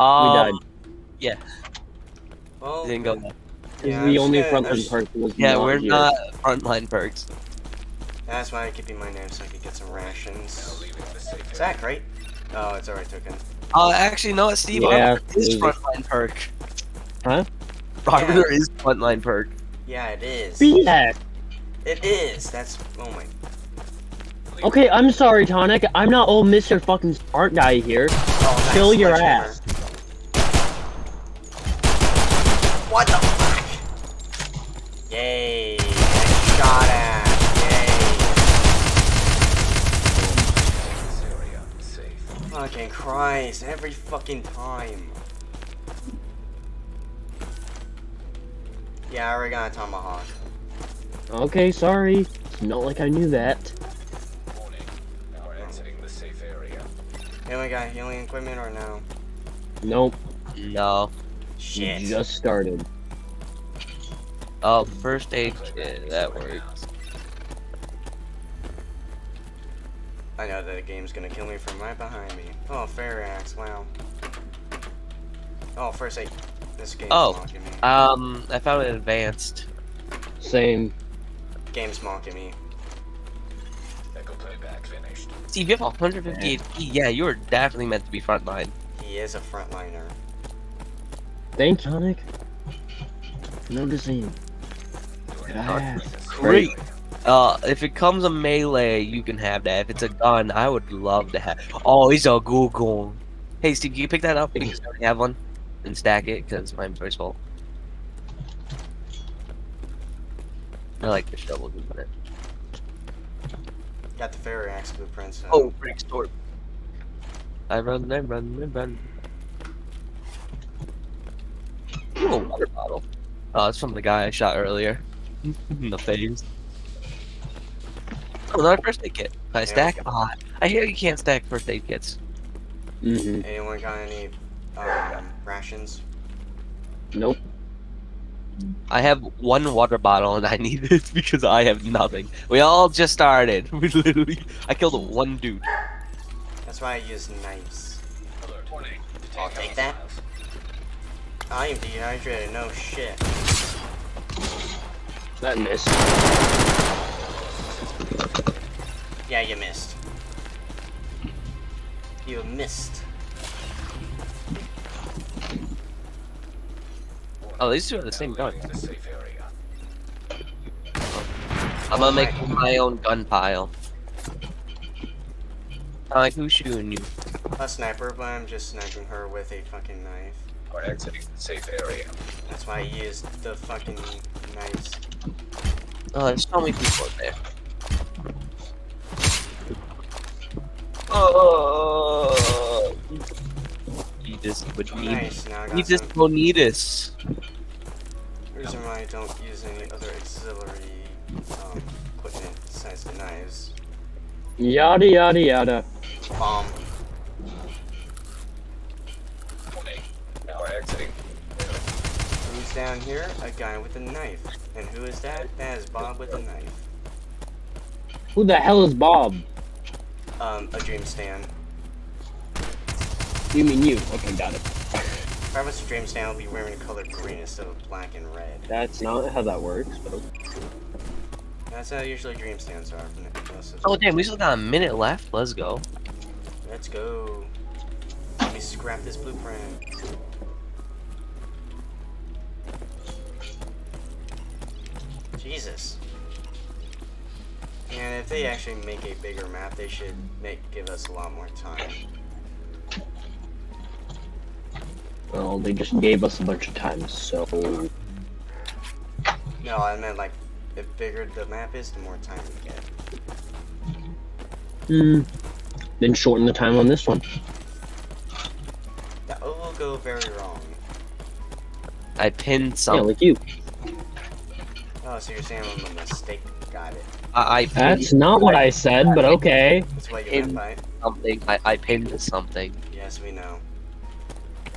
Um, died. Yeah, Well, didn't go. yeah, He's I'm the only gonna- frontline just- person was Yeah, not we're here. not frontline perks. That's why I keep my name so I can get some rations. Zach, right? Oh, it's already taken. Uh, actually, no, Steve. Yeah, Arbiter is frontline perk. Huh? Arbiter is frontline perk. Yeah, it is. BS. It is. That's oh my. Okay, I'm sorry, Tonic. I'm not old Mr. fucking smart guy here. Oh, nice Kill your ass. What the fuck? Yay! Nice shot at. Yay! Fucking Christ! Every fucking time. Yeah, I already got a tomahawk. Okay, sorry. It's not like I knew that. You only got healing equipment or no? Nope. No. Shit. You just started. Oh, first aid kit. That works. I know that the game's gonna kill me from right behind me. Oh, fair axe, wow. Oh, first aid. This game's Oh. mocking me. Um, I found it advanced. Same. Game's mocking me. Echo playback finished. Steve, you have 150 HP. Yeah, you are definitely meant to be frontline. He is a frontliner. Thank you, Tonic. Noticing. Ah, Great. Uh, if it comes a melee, you can have that. If it's a gun, I would love to have. Oh, he's a Google. Hey, Steve, can you pick that up? Because I already have one. And stack it, because my inventory's full. I like the shovel, it? Got the fairy axe blueprint. So. Oh, break store. I run, I run, I run. Ooh, water bottle. Oh, it's from the guy I shot earlier. In the face. Oh, another first aid kit. Can I stack? Ah, I hear you can't stack first aid kits. Mm-hmm. Anyone got any um, rations? Nope. I have one water bottle and I need it because I have nothing. We all just started. We literally, I killed one dude. That's why I use knives. I'll take that. I am dehydrated. No shit. That missed. Yeah, you missed. You missed. Oh, these two are the same gun. I'm gonna make my own gun pile. Like, who's shooting you? A sniper, but I'm just sniping her with a fucking knife. Are exiting the safe area. That's why I used the fucking knives. Oh, there's so many people in there. Oh, need this, but need, Nice. Now I got need this Reason why I don't use any other auxiliary um, equipment besides the knives. Yada yada yada. Bomb. Now exiting. Who's down here? A guy with a knife. And who is that? That is Bob with a knife. Who the hell is Bob? Um, a dream stand. You mean you? Okay, got it. If I was a dream stand, I'd be wearing the color green instead of black and red. That's not how that works, but okay. That's how usually dream stands are. from the- most of the- Oh damn, we still got a minute left. Let's go. Let's go. Let me scrap this blueprint. Jesus. And if they actually make a bigger map, they should make give us a lot more time. Well, they just gave us a bunch of time, so No, I meant like, the bigger the map is, the more time we get. hmm. Then shorten the time on this one. That will go very wrong. I pinned Yeah, like you. Oh, so you're saying I'm a mistake? Got it. I, I That's not what I said, but okay. That's what you In- meant by something. I, I pinned something. Yes, we know.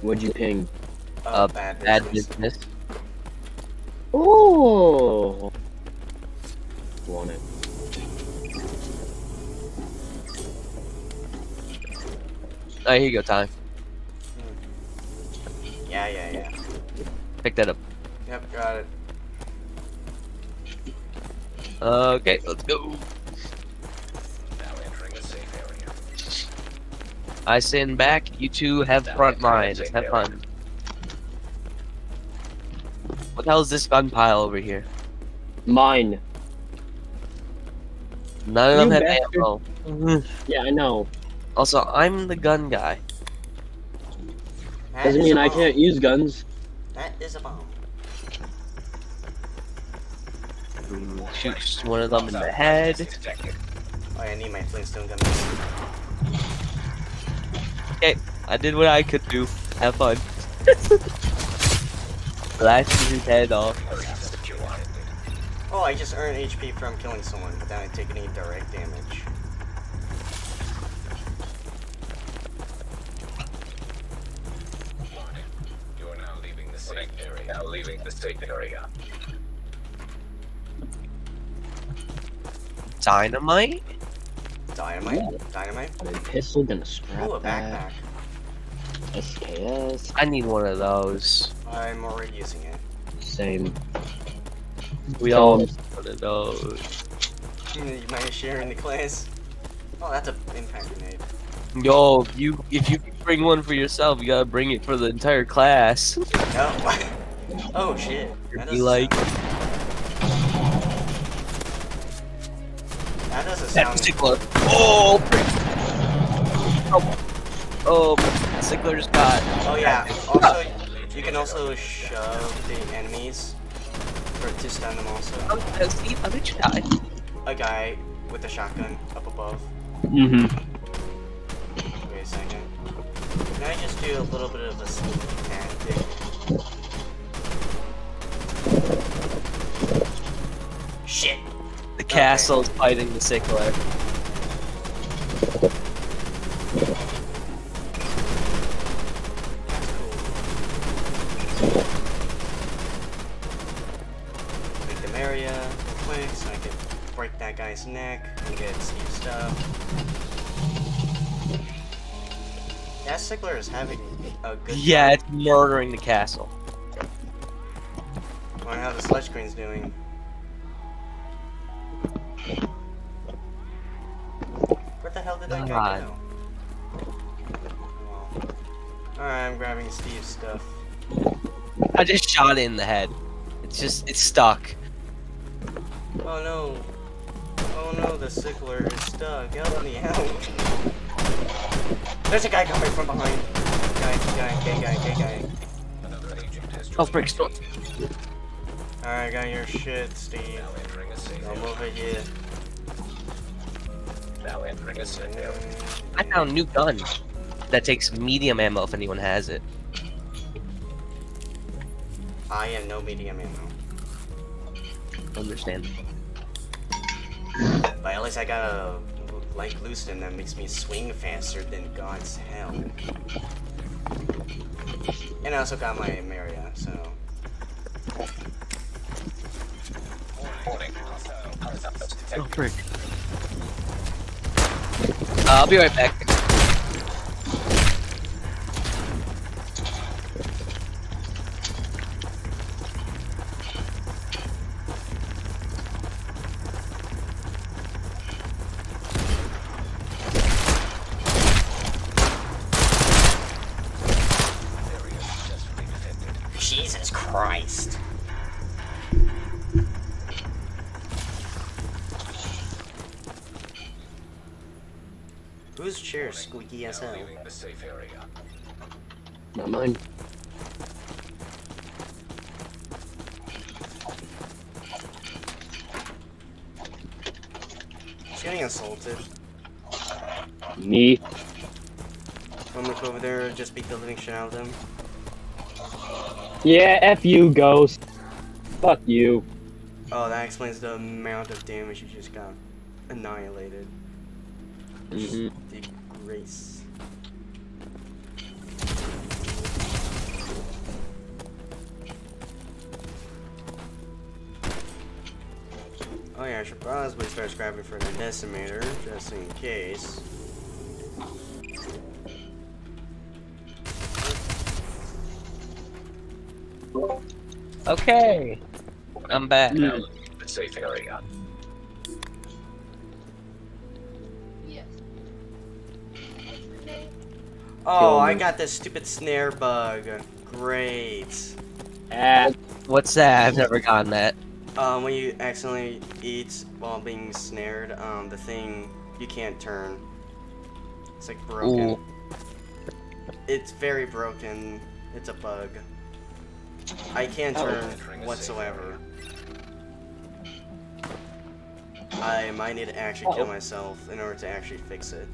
What'd you ping? Uh, Uh, bad Bad business. business. Oh. Want it? Oh, here you go, time. Yeah, yeah, yeah. Pick that up. Yep, got it. Okay, let's go. Now entering a safe area. I send back. You two have front lines. Have fun. What the hell is this gun pile over here? Mine. None of them You have bastard. ammo. Yeah, I know. Also, I'm the gun guy. That Doesn't mean I can't use guns. That is a bomb. Shoot one of them in the head. Oh, I need my Flintstone gun. Okay, I did what I could do. Have fun. Blast his head off. Area secure. Oh, I just earned HP from killing someone without taking any direct damage. Warning. You are now leaving the safe area. Now leaving the. Dynamite? Dynamite? Dynamite? My pistol gonna scrap Ooh, a that. backpack. SKS. I need one of those. I'm already using it. Same. We Tell all him. need one of those. Hmm, You mind sharing the class? Oh, that's an impact grenade. Yo, if you if you bring one for yourself, you gotta bring it for the entire class. No. oh shit. Be like- sound- That doesn't That sound. stickler. Oh, frick. oh, oh, stickler just got. Oh yeah. Also, you can also shove the enemies for to stun them. Also, Oh, Steve, how did you die? a guy with a shotgun up above. Mm-hmm. Wait a second. Can I just do a little bit of a I can break that guy's neck and get Steve's stuff. That Stickler is having a good Yeah, time. it's murdering the castle. I wonder how the sledge queen's doing. God. Well, Alright, I'm grabbing Steve's stuff. I just shot it in the head. It's just, it's stuck. Oh no. Oh no, the Stickler is stuck. Help me out. There's a guy coming from behind. Guy, guy, gay guy, gay guy. Another agent has Oh, joined frick, the stop. Alright, got your shit, Steve. Now entering a safe Come area. over here. Now entering a safe area. I found a new gun that takes medium ammo if anyone has it. I am no medium ammo. Understand. But at least I got a like Lucin that makes me swing faster than God's hell. And I also got my Maria, so. Warning. Oh, detected. frick. Uh, I'll be right back. Squeaky as hell? leaving the safe area. Not mine. She's getting assaulted. Me. I'm gonna go over there and just beat the living shit out of them. Yeah, F you, Ghost. Fuck you. Oh, that explains the amount of damage you just got annihilated. Mhm. Disgrace. Oh yeah, I should probably start scrapping for the decimator, just in case. Okay. I'm back. Now leaving the safe area. Oh, I got this stupid snare bug. Great. Ah, What's that? I've never gotten that. Um, when you accidentally eat while being snared, um, the thing you can't turn. It's like broken. Ooh. It's very broken. It's a bug. I can't Oh. turn Entering whatsoever. I might need to actually kill myself in order to actually fix it.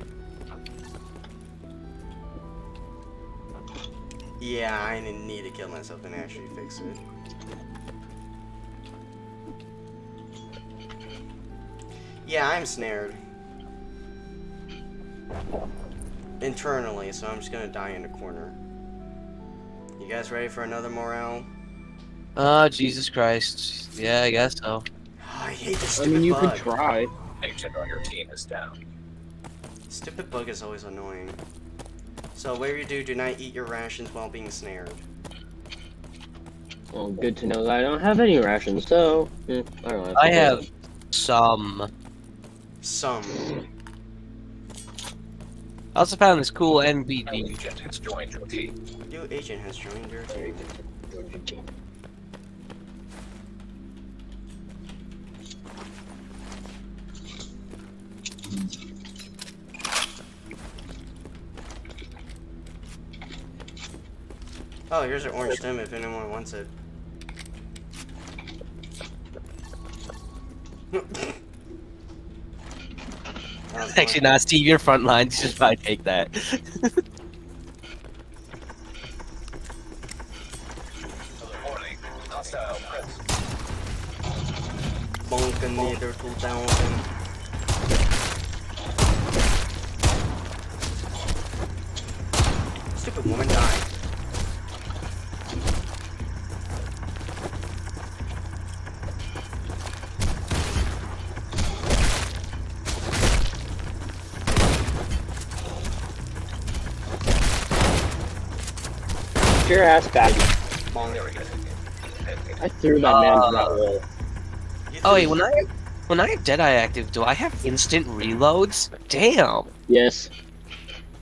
Yeah, I need to kill myself and actually fix it. Yeah, I'm snared. Internally, so I'm just gonna die in a corner. You guys ready for another morale? Oh, Jesus Christ. Yeah, I guess so. Oh, I hate this stupid I mean, you bug. could try. Agent on your team is down. Stupid bug is always annoying. So whatever you do, do not eat your rations while being snared. Well, good to know that I don't have any rations, so hmm, I don't have. to I have it. some. Some. I also found this cool An NBD. agent has joined your team. New agent has joined your team. Oh, here's an orange stem if anyone wants it. Actually, not Steve. Your front lines just might take that. Warning. Hostile presence. Bonkin Meter 2000. Stupid woman died. Get your ass back. I threw that man to that Uh, wall. Oh wait, when I when I have Deadeye active, do I have instant reloads? Damn. Yes.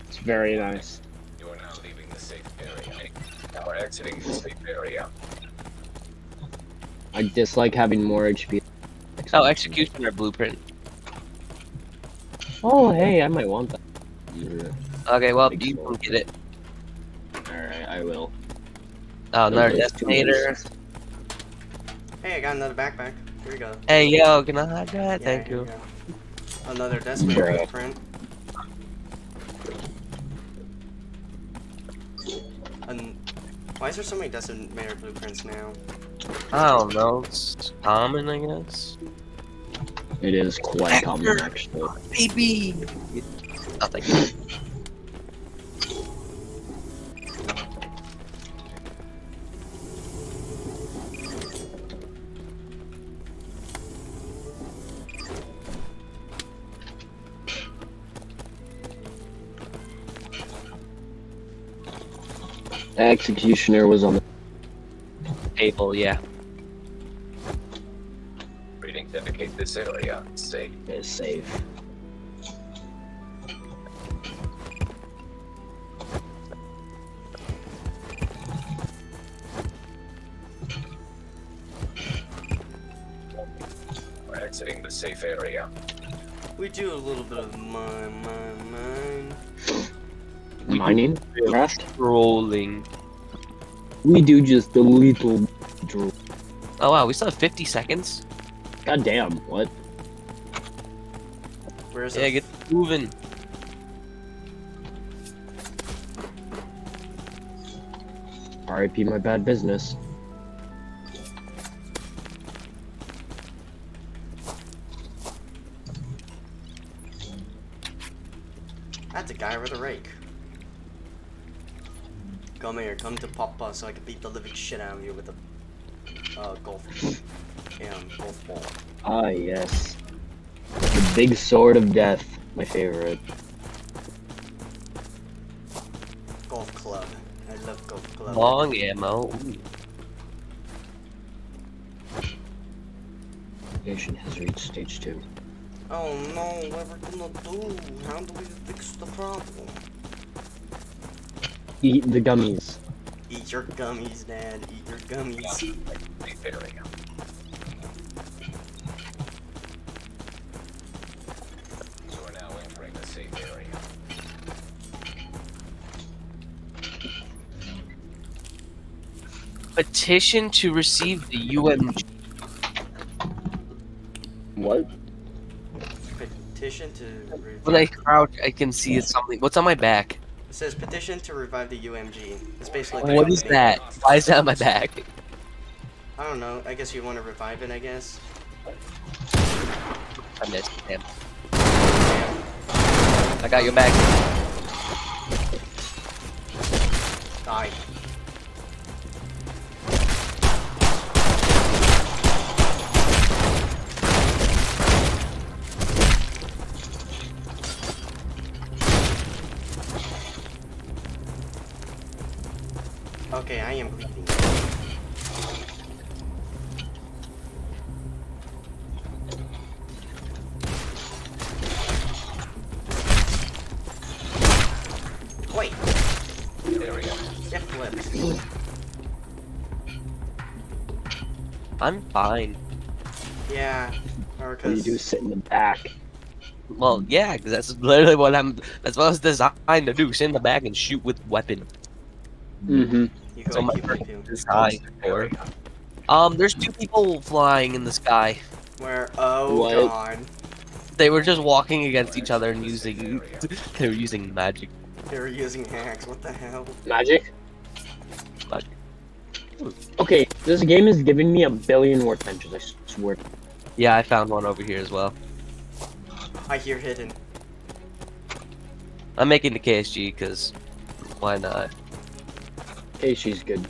It's very nice. You are now leaving the safe area. Now we're exiting the safe area. I dislike having more HP. Oh, executioner blueprint. Oh, hey, I might want that. Yeah. Okay, well you Lord. can get it. Alright, I will. Oh, another Those detonator. Hey, I got another backpack. Here we go. Hey yo, can I have that? Yeah, Thank here you. Another decimator Bruh. blueprint. And why is there so many decimator blueprints now? I don't know. It's common, I guess. It is quite Hector. common, actually. Baby. Nothing. Executioner was on the. Table, yeah. Readings indicate this area is safe. Is safe. We're exiting the safe area. We do a little bit of mine, mine, mine. Mining? Rust? Rolling. We do just a little. dr- Oh wow, we still have 50 seconds. God damn, what? Where's Yeah, the get moving. RIP my bad business. That's a guy with a rake. Come here, come to Papa so I can beat the living shit out of you with a uh, golf, damn golf ball. Ah, yes. The big sword of death, my favorite. Golf club. I love golf club. Long ammo. Station has reached stage two. Oh no, what are we gonna do? How do we fix the problem? Eat the gummies. Eat your gummies, Dad. Eat your gummies. Safe area. You are now entering the safe area. Petition to receive the UMG. What? Petition to. When I crouch, I can see it's something. What's on my back? It says petition to revive the UMG. It's basically. the What is that? Why is that on my back? I don't know. I guess you want to revive it. I guess. I missed him. I got your back. Die. Okay, I am bleeding. Wait, Area. it flips. I'm fine. Yeah, or What do you do? Sit in the back. Well, yeah, because that's literally what I'm. That's what I was designed to do: sit in the back and shoot with weapon. Mm-hmm. You go So my keep first too. for. Um, there's two people flying in the sky. Where? Oh What? god, They were just walking against each other and using. They were using magic. they were using hacks. What the hell? Magic? Magic. Okay, this game is giving me a billion more warpentures, I swear. Yeah, I found one over here as well. I hear hidden. I'm making the KSG because why not? Okay, she's good.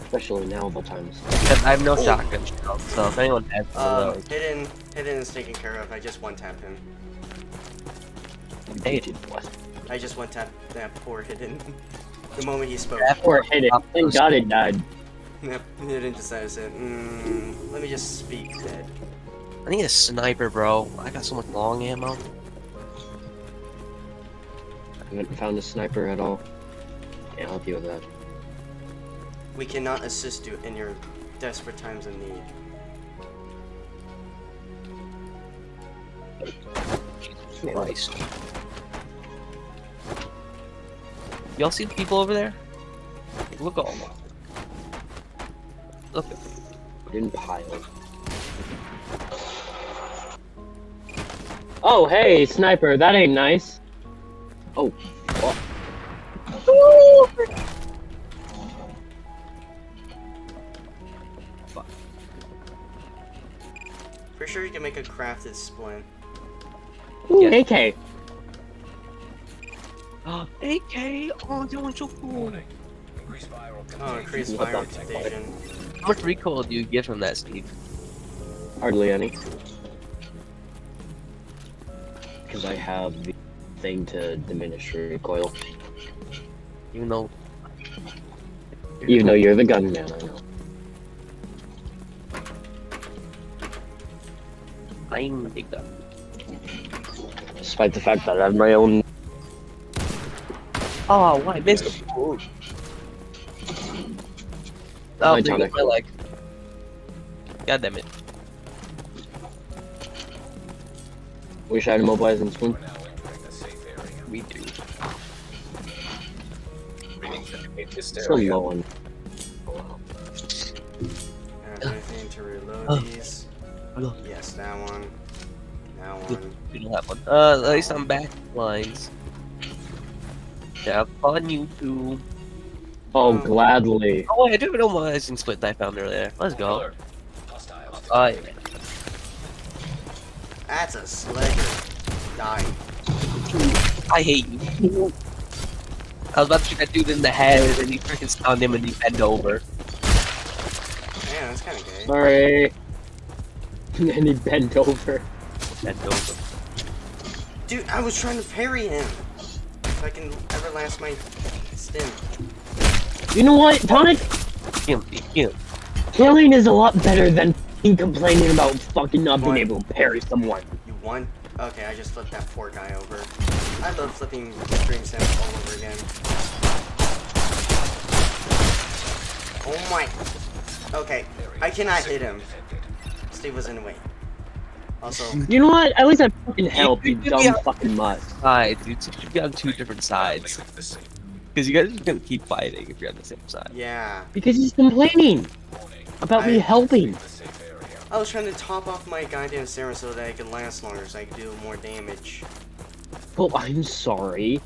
Especially now of all times. Except I have no shotgun shells, so if anyone has one Um, those, hidden, hidden is taken care of. I just one tap him. Hey. Did what? I just one tap that poor hidden. the moment he spoke, That Or hit it. Thank God it died. yep, hidden decided to say, mm, "Let me just speak dead." I need a sniper, bro. I got so much long ammo. I haven't found a sniper at all. Can't help you with that. We cannot assist you in your desperate times of need. Christ. Y'all see the people over there? Look all. Look. In pile. Oh, hey, sniper, that ain't nice. Oh, fuck. Pretty sure you can make a crafted splint. Ooh, Yeah. AK. AK! Oh, that one's so cool. Warning. Increase viral Oh, contagion. increased What fire the contagion. How much recoil do you get from that, Steve? Hardly any. Because I have the thing to diminish recoil. Even though. Even though you're the gun man, I know. I'm big gun. Despite the fact that I have my own. Oh, why I missed it? Oh, My there tonic. goes my leg. God damn it. Wish I had immobilized and You swim. are now entering the safe area. We do. Readings indicate this Still area. low on. Have anything to reload Oh. these? Hello. Yes, that one. That Good. one. We don't have one. Uh, at least I'm back lines. Have fun, you two. Oh, gladly. Oh, I do have an homolizing split that I found earlier. Let's go. Alert. Hostiles. Uh, That's a slugger. Die. I hate you. I was about to shoot that dude in the head, and he freaking stunned him, and he bent over. Man, that's kind of gay. Sorry. and he bent over. Bent over. Dude, I was trying to parry him. If I can ever last my stim. You know what, Tonic? Him, him. Killing is a lot better than fucking complaining about fucking not being able to parry someone. You won? Okay, I just flipped that poor guy over. I love flipping stream sims all over again. Oh my. Okay, I cannot hit him. Steve was in the way. Also, You know what? At least I fucking help, you you- dumb yeah. fucking mutt. Sides, dude. So you should be on two different sides. Leave the safe Because you guys are just gonna keep fighting if you're on the same side. yeah. Because he's complaining warning. about me helping. Leave the safe area. I was trying to top off my goddamn serum so that I can last longer, so I can do more damage. Oh, I'm sorry.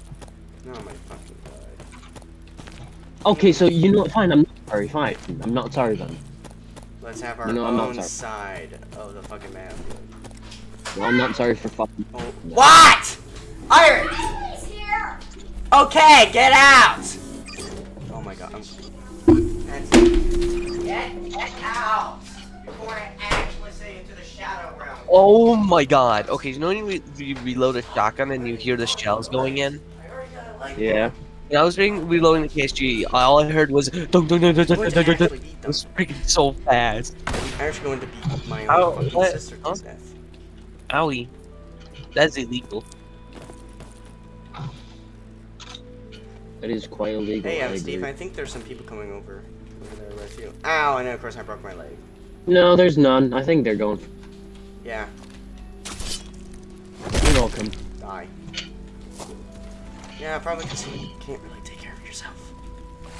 No, my fucking god. Okay, so you know what? Fine, I'm not sorry. Fine, I'm not sorry then. Let's have our You know, I'm not own side of the fucking map. Well, I'm not sorry for fucking. Oh, what? Iron! Okay, get out! Oh my god, I'm. Get, get out! Before I actually say into the shadow realm. Oh my god. Okay, you know when you, re- you reload a shotgun and you hear the shells going in? I already got a light. Yeah. When I was reading, reloading the KSG, all I heard was dun dun dun dun dun I'm dun dun dun. actually beat It was freaking so fast. I'm actually going to beat my own Oh, sister to death. Owie. That's illegal. That is quite illegal. Hey, I um. Steve, I think there's some people coming over. Over there with you. Ow, and then of course I broke my leg. No, there's none. I think they're going. Yeah, You're welcome. die. Yeah, probably because you can't really take care of yourself.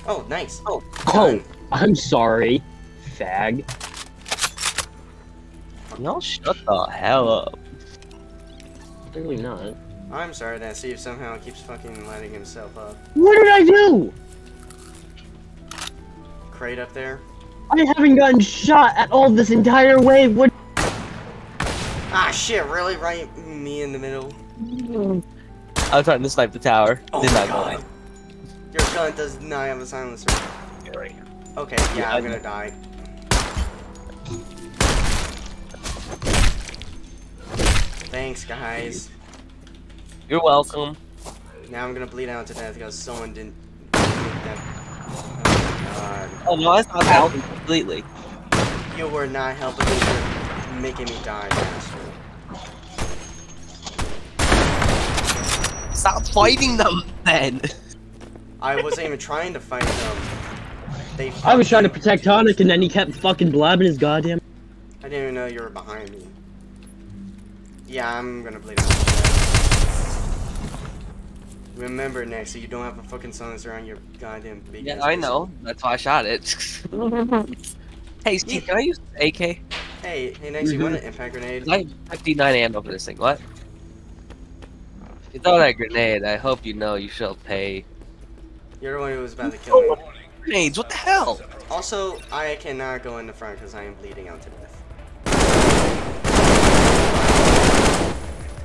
Oh, nice. Oh, Oh. I'm sorry, fag. Y'all shut the hell up. Clearly not. I'm sorry that Steve somehow keeps fucking letting himself up. What did I do? Crate up there. I haven't gotten shot at all this entire wave. What? Ah, shit, really? Right me in the middle? I was trying to snipe the tower. Oh Did my not go god. in. Your gun does not have a silencer. Area. Okay, yeah, Yeah, I'm I gonna die. Thanks, guys. You're welcome. Now I'm gonna bleed out to death because someone didn't. That... Oh Oh no, that's not helping completely. You were not helping me. You're making me die faster. Stop fighting them then. I wasn't even trying to fight them. They. I was trying to protect Tonic, and then he kept fucking blabbing his goddamn. I didn't even know you were behind me. Yeah, I'm gonna bleed out. Remember, next, so you don't have a fucking silencer on your goddamn big. Yeah, I know. That's why I shot it. hey, Steve, can I use AK? Hey, hey, next, you want an impact grenade? I have 59 ammo for this thing. What? You throw that grenade. I hope you know you shall pay. You're the one who was about to kill me. Grenades? What the hell? Also, I cannot go in the front because I am bleeding out to death.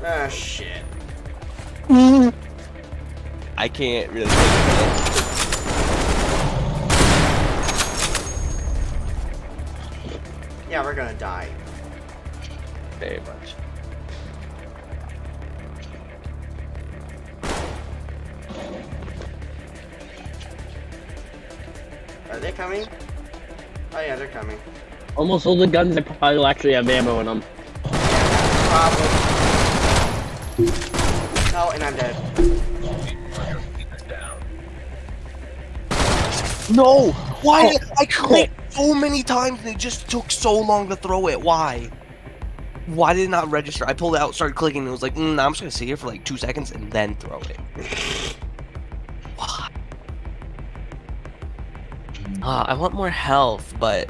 Ah, shit. I can't really. Yeah, we're gonna die. Very much. Are they coming? Oh yeah, they're coming. Almost all the guns I probably actually have ammo in them. Problem. Oh, and I'm dead. No! Why? did- I clicked so many times and it just took so long to throw it. Why? Why did it not register? I pulled it out, started clicking, and it was like, mm, I'm just gonna sit here for like two seconds and then throw it. Uh, I want more health, but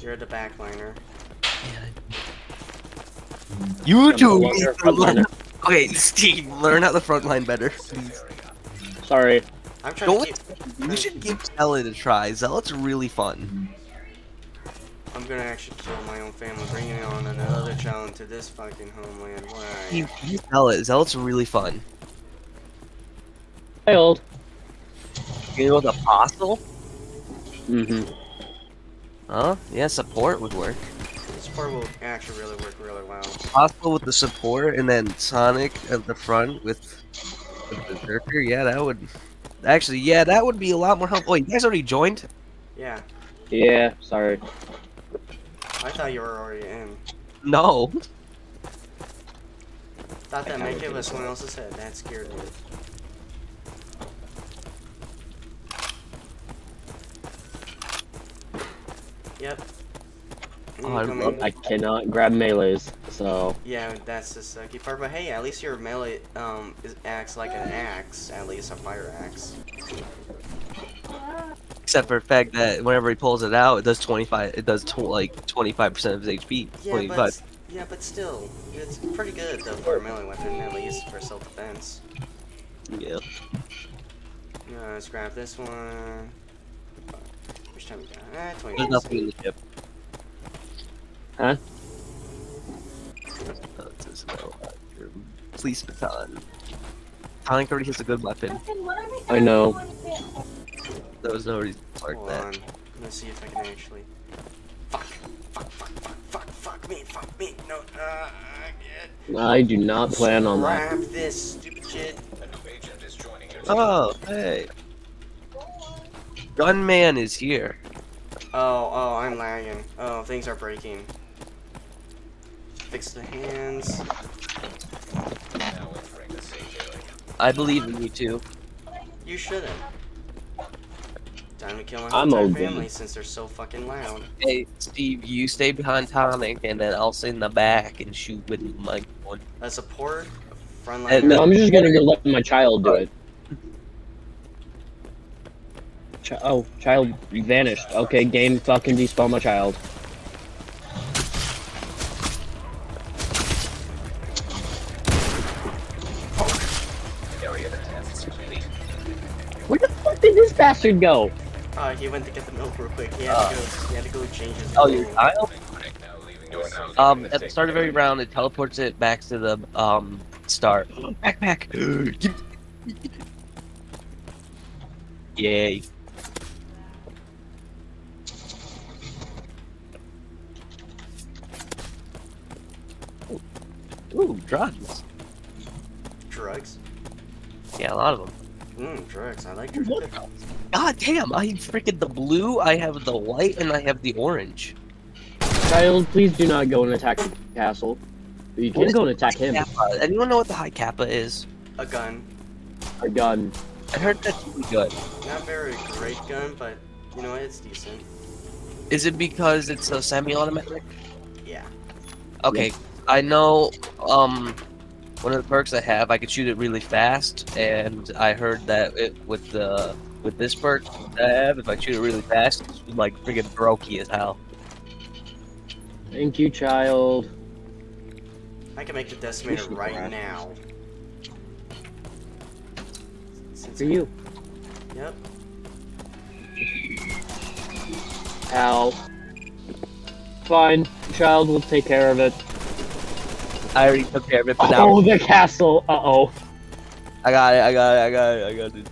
You're the backliner. you I'm two no need longer a to learn. frontliner. Okay, Steve, learn out the front line better, please. Sorry. I'm trying Go to keep. We should give Zealot a try. Zealot's really fun. I'm gonna actually kill my own family, bringing on another child into this fucking homeland. Why? He- he's Zealot. Zealot's really fun. Failed. You know, the Apostle? Mm-hmm. Huh? Yeah, support would work. Support part will actually really work really well. Apostle with the support, and then Sonic at the front with the Berserker. Yeah, that would. Actually, yeah, that would be a lot more helpful. Wait, you guys already joined? Yeah. Yeah, sorry. I thought you were already in. No. Thought that I might kinda us someone else's head. That scared me. Yep. Oh, I I cannot grab melees, so Yeah, that's the sucky part. But hey, at least your melee um is, acts like an axe. At least a fire axe. Except for the fact that whenever he pulls it out, it does 25. It does tw- like 25% of his HP. Yeah, 25. but yeah, but still, it's pretty good though for a melee weapon at least for self defense. Yeah. Uh, let's grab this one. Which time we got? Ah, 20 There's nothing in the ship. Huh? Uh, it says, no, uh, your Police baton. Tonic already has a good weapon. I know. There was no reason to mark Hold that. on. Let's see if I can actually. Fuck! Fuck! Fuck! Fuck! Fuck! Fuck me! Fuck me! No! Uh, I I do not plan on that. Grab this stupid shit. A agent is joining your. Oh, hey. Gunman is here. Oh, oh, I'm lagging. Oh, things are breaking. Fix the hands. Now entering the safe area. I believe in you too. You shouldn't. Time to kill my I'm whole entire family since they're so fucking loud. Hey, Steve, you stay behind Tonic, and then I'll sit in the back and shoot with my gun. A support, frontline. Hey, uh, No, I'm just gonna let my child do it. Ch- oh, child vanished. Okay, game fucking despawn my child. Area defense is complete. Where the fuck did this bastard go? Uh, he went to get the milk real quick. He had Uh. to go. He had to go change his. Oh, your milk. child? Now leaving your. Um, at the start of every round, it teleports it back to the um start. Backpack. Give- Yay. Ooh, drugs. drugs. Yeah, a lot of them. Mmm, drugs. I like drugs. What? God damn, I freaking the blue, I have the white, and I have the orange. Child, please do not go and attack the castle. You can go and attack him. Kappa. Anyone know what the high kappa is? A gun. A gun. I heard that's really good. Not very great gun, but you know it's decent. Is it because it's a semi-automatic? Yeah. Okay, I know. Um, one of the perks I have, I could shoot it really fast, and I heard that it with the with this perk that I have, if I shoot it really fast, it's like freaking brokey as hell. Thank you, child. I can make the decimator Mission right craft. now. Since For you. Yep. Al. Fine. Child will take care of it. I already took care of it, now Oh, the castle. Uh oh. I got it. I got it. I got it. I got it.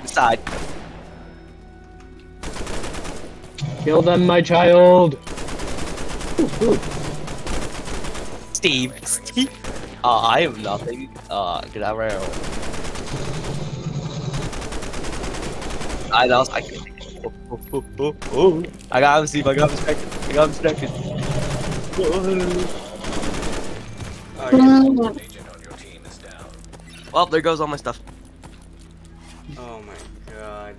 Inside. Kill them, my child. Ooh, ooh. Steve. Steve. Uh, I have nothing. Uh, get out right. I lost. I can. Oh, oh, oh, oh, oh. I got him, Steve. I got him distracted. I got him distracted. Oh, yeah. Agent on your team is down. Well, there goes all my stuff. oh my god.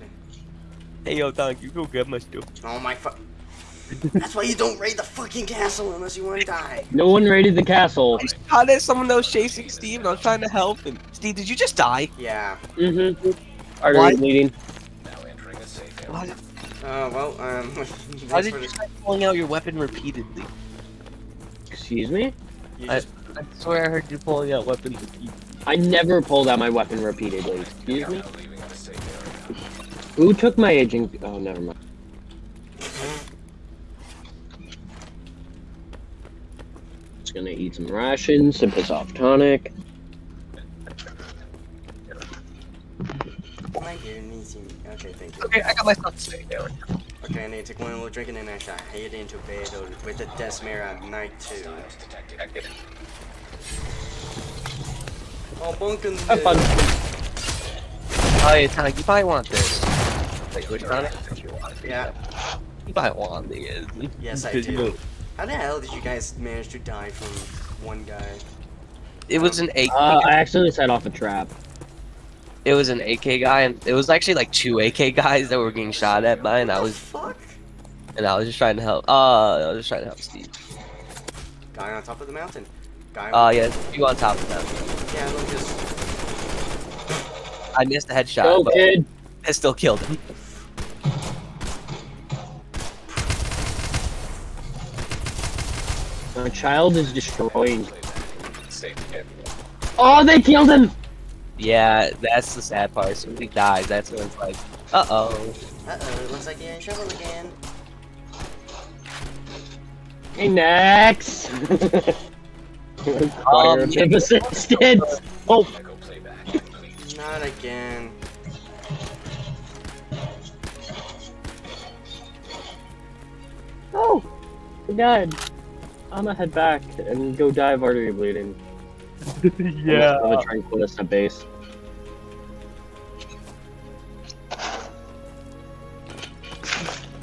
Hey, yo, thank you. Go get my stuff. Oh my fu- That's why you don't raid the fucking castle unless you want to die. No one raided the castle. I shot at someone that was chasing Steve, and I was trying to help him. Steve, did you just die? Yeah. Mm-hmm. Artery Why- bleeding. Now entering a safe area. Why, Oh well. Um. why did you the- try pulling out your weapon repeatedly? Excuse me? I- just- I swear I heard you pulling out weapons repeatedly. I never pulled out my weapon repeatedly. Excuse me? Now leaving the safe area. Who took my agent? Oh, never mind. Just gonna eat some rations to piss off Tonic. My dear niece. Okay, thank you. Okay, I got my stuff. Safe area. Okay, I need to take one little drink and then I shall head into bed with the Desmare at night too. Hostiles detected. Oh, bunkin' Have fun. Oh yeah, Tonic, you probably want this. Wait, which Tonic? Yeah. You probably want this. Yes, I 'Cause you do. How the hell did you guys manage to die from one guy? It was an AK. Uh, I accidentally set off a trap. It was an AK guy, and it was actually like two AK guys that were getting shot at by, and I was fuck? and I was just trying to help. Uh, I was just trying to help Steve. Guy on top of the mountain. Guy. Uh, yeah, you on top of them. Yeah, look just. I missed the headshot, Go, but kid. I still killed him. My child is destroying. Oh, they killed him! Yeah, that's the sad part. As soon as he dies, that's when it's like, uh oh. Uh oh, looks like you're in trouble again. Hey, next! Fire of yeah. assistance! Oh, Echo. Not again. oh! He died. I'm gonna head back and go dive artery bleeding. Yeah. I'm gonna try and put us at base.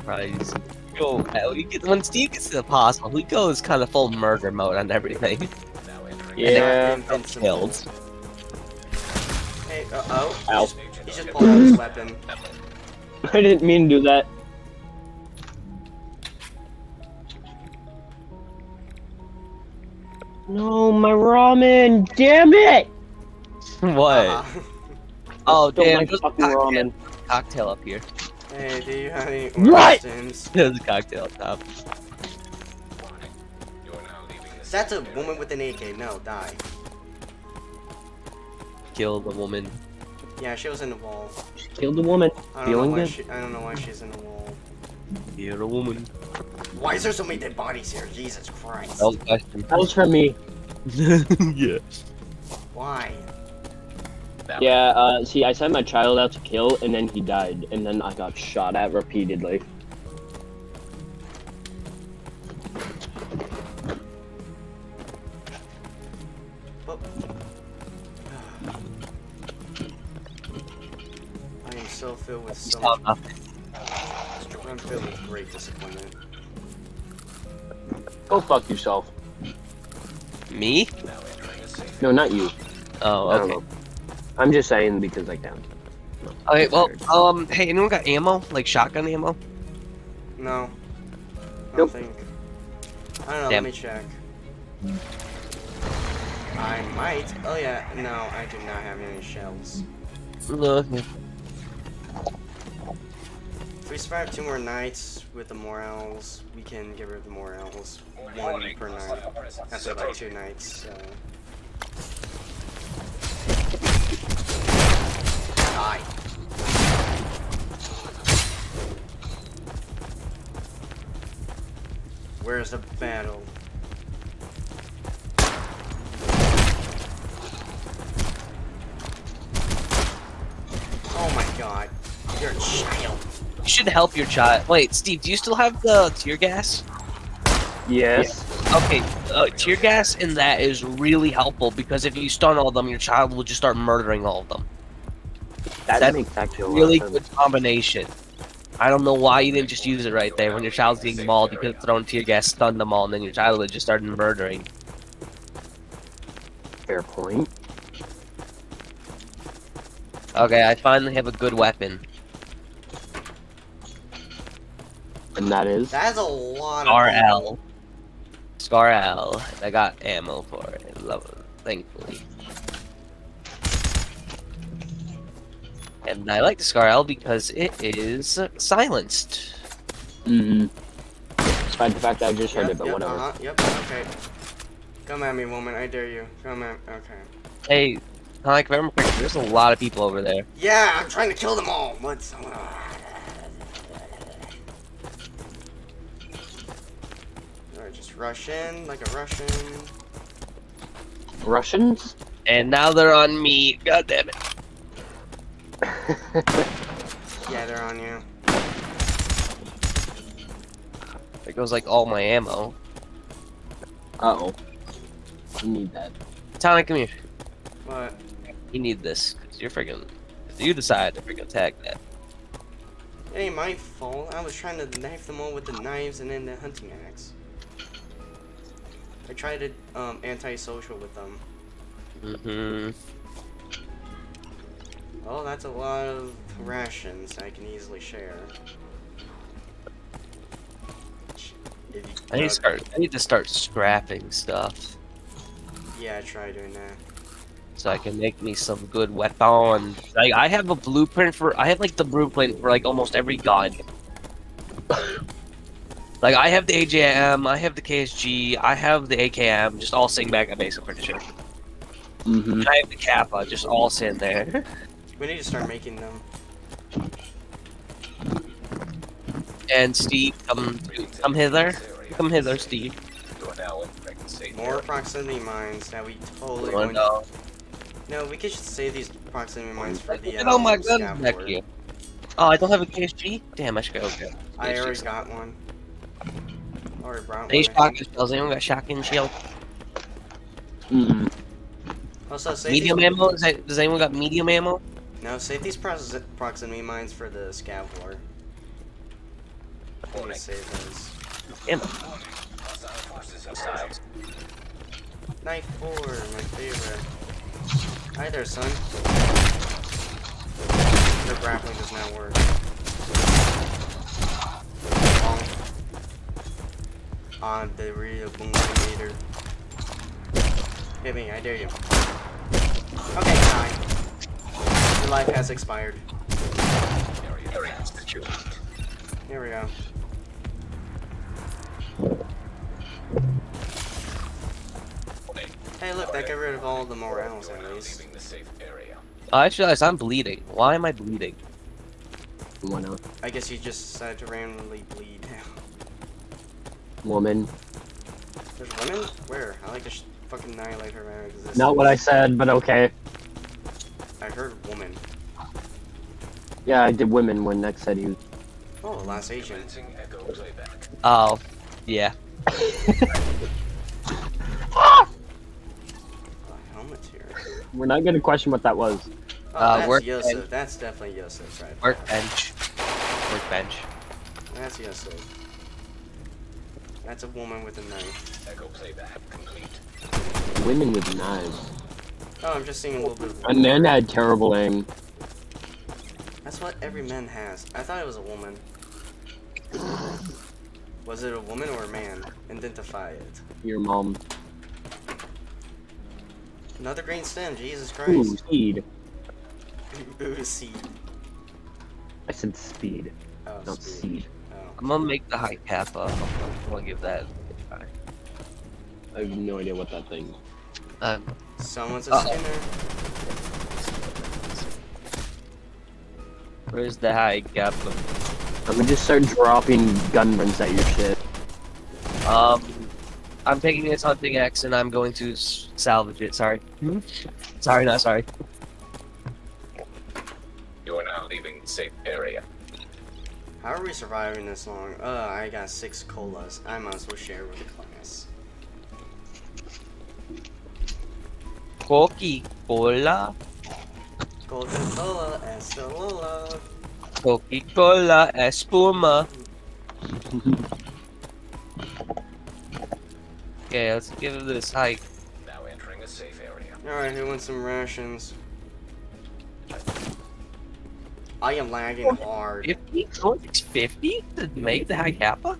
Christ. Go, uh, we when Steve gets to the hospital, he goes kind of full murder mode on everything. Now entering Yeah. Invincible. Killed. Hey, uh oh. Ow. He just pulled out his weapon. I didn't mean to do that. No, my ramen! Damn it! what? Uh-huh. Oh, damn, my there's a fucking cocktail, ramen. cocktail up here. Hey, do you have any What? questions? There's a cocktail up top. warning. You are now leaving the That's a woman with an AK. No, die. Kill the woman. Yeah, she was in the wall. Killed the woman. I don't Feeling know why good? she. I don't know why she's in the wall. You're a woman. Why is there so many dead bodies here? Jesus Christ. That was a. That was from me. yeah. Why? That Yeah, uh, see, I sent my child out to kill, and then he died, and then I got shot at repeatedly. Oh. I am so filled with so much. nothing. I'm filled with great disappointment. Go fuck yourself. Me? Now entering a safe No, not you. Oh, I don't okay. Know. I'm just saying because I can. No, Okay, it's well, weird. um, hey, anyone got ammo? Like shotgun ammo? No. I Nope. don't think. I don't know, Damn. let me check. I might. Oh yeah, no, I do not have any shells. Look. If we survive two more nights with the morals, we can get rid of the morals. One per night. Hostile presence After like two nights, so. Die. Where's the battle? Oh my god. You're a child. You should help your child. Wait, Steve, do you still have the tear gas? Yes. Okay, uh, tear gas in that is really helpful because if you stun all of them, your child will just start murdering all of them. That That's makes actually a lot Really of good sense. combination. I don't know why you didn't just use it right there. When your child's getting mauled, you could have thrown tear gas, stunned them all, and then your child would just started murdering. Fair point. Okay, I finally have a good weapon. And that is. That's a lot of Scar L. Scar L. I got ammo for it. Love it. Thankfully. And I like the Scar L because it is silenced. Mm-hmm. Despite the fact that I just heard Yep, it, but yep, whatever. Uh-huh, yep, okay. Come at me, woman, I dare you. Come at me. okay. Hey, Tonic, remember quick, there's a lot of people over there. Yeah, I'm trying to kill them all. What's Alright, just rush in like a Russian. Russians? And now they're on me. God damn it. Yeah, they're on you. There goes like all my ammo. Uh-oh. You need that. Tonic, come here. What? You need this. Cause you're friggin' You decided to freaking attack that. It ain't my fault. I was trying to knife them all with the knives and then the hunting axe. I tried to um, anti-social with them. Mm-hmm. Oh, that's a lot of rations I can easily share. I need to start. I need to start scrapping stuff Yeah, I try doing that. so I can make me some good weapons. Like I have a blueprint for. I have like the blueprint for like almost every gun. like I have the AJM, I have the KSG, I have the AKM, just all sitting back at base. I'm pretty sure. Mm-hmm. And I have the Kappa, just all sitting there. We need to start making them. And Steve, come come hither, come hither, Steve. You are now entering the safe More proximity mines that we totally Oh, wouldn't- no. No, we could just save these proximity mines for the Look oh my god, guns back here. Oh, I don't have a KSG. Damn, I should go. Okay. I already got one. Already brought. Any I think. shotgun shells? Anyone got shotgun shield? Mm-hmm. Also, save Medium ammo? Is that, does anyone got medium ammo? No, save these proximity mines for the scavengers. I need to save those. Forces inside. Knife four, my favorite. Hi there, son. Your grappling does not work. Bonk. On ah, the real boom meter. Hit me, I dare you. Okay, die. Your life has expired. Area area secure. Here we go. Hey, look, that got rid of all the morales at least. leaving the safe area. I just realized I'm bleeding. Why am I bleeding? Why not? I guess you just decided to randomly bleed. Woman. There's women? Where? I like to fucking annihilate her out of existence. Not what I said, but okay. I heard woman. Yeah, I did women when Nick said you. Oh, last Asian. Echo playback. Oh, yeah. Oh, helmet here. We're not gonna question what that was. Oh, Uh, that's work- Yosef. That's definitely Yosef right there. Workbench. Workbench. That's Yosef. That's a woman with a knife. Echo playback complete. Women with knives. Oh, I'm just seeing a little bit of A man had terrible aim. That's what every man has. I thought it was a woman. Was it a woman or a man? Identify it. Your mom. Another green stem, Jesus Ooh, Christ. speed. Ooh, seed. I said speed, Oh, not speed. seed. Oh. I'm gonna make the high kappa. I'll give that. I have no idea what that thing. Um, Someone's a Uh-oh. spinner. where's the high kappa? I'm gonna just start dropping gun runs at your shit. Um, I'm taking this hunting axe and I'm going to salvage it. Sorry. sorry, not sorry. You are now leaving the safe area. How are we surviving this long? Uh, I got six colas. I might as well share with the class. Coca-Cola. Coca-Cola, Estalola. Coca-Cola espuma. Okay, let's give this hike. Now entering a safe area. Alright, who wants some rations? I am lagging hard. 50? Oh, it's 50 to make the hike happen?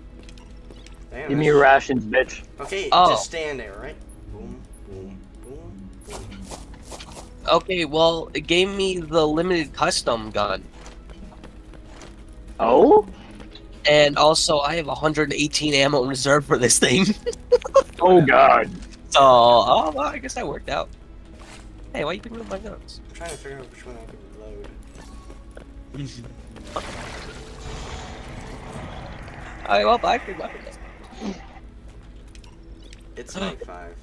Damn, Give me your rations, bitch. Okay, Oh. just stand there, right? Okay, well, it gave me the limited custom gun. Oh? And also, I have 118 ammo in reserve for this thing. oh, God. So, oh, well, I guess that worked out. Hey, why are you picking up my guns? I'm trying to figure out which one I can reload. Alright, well, I can weapon this. It's 95.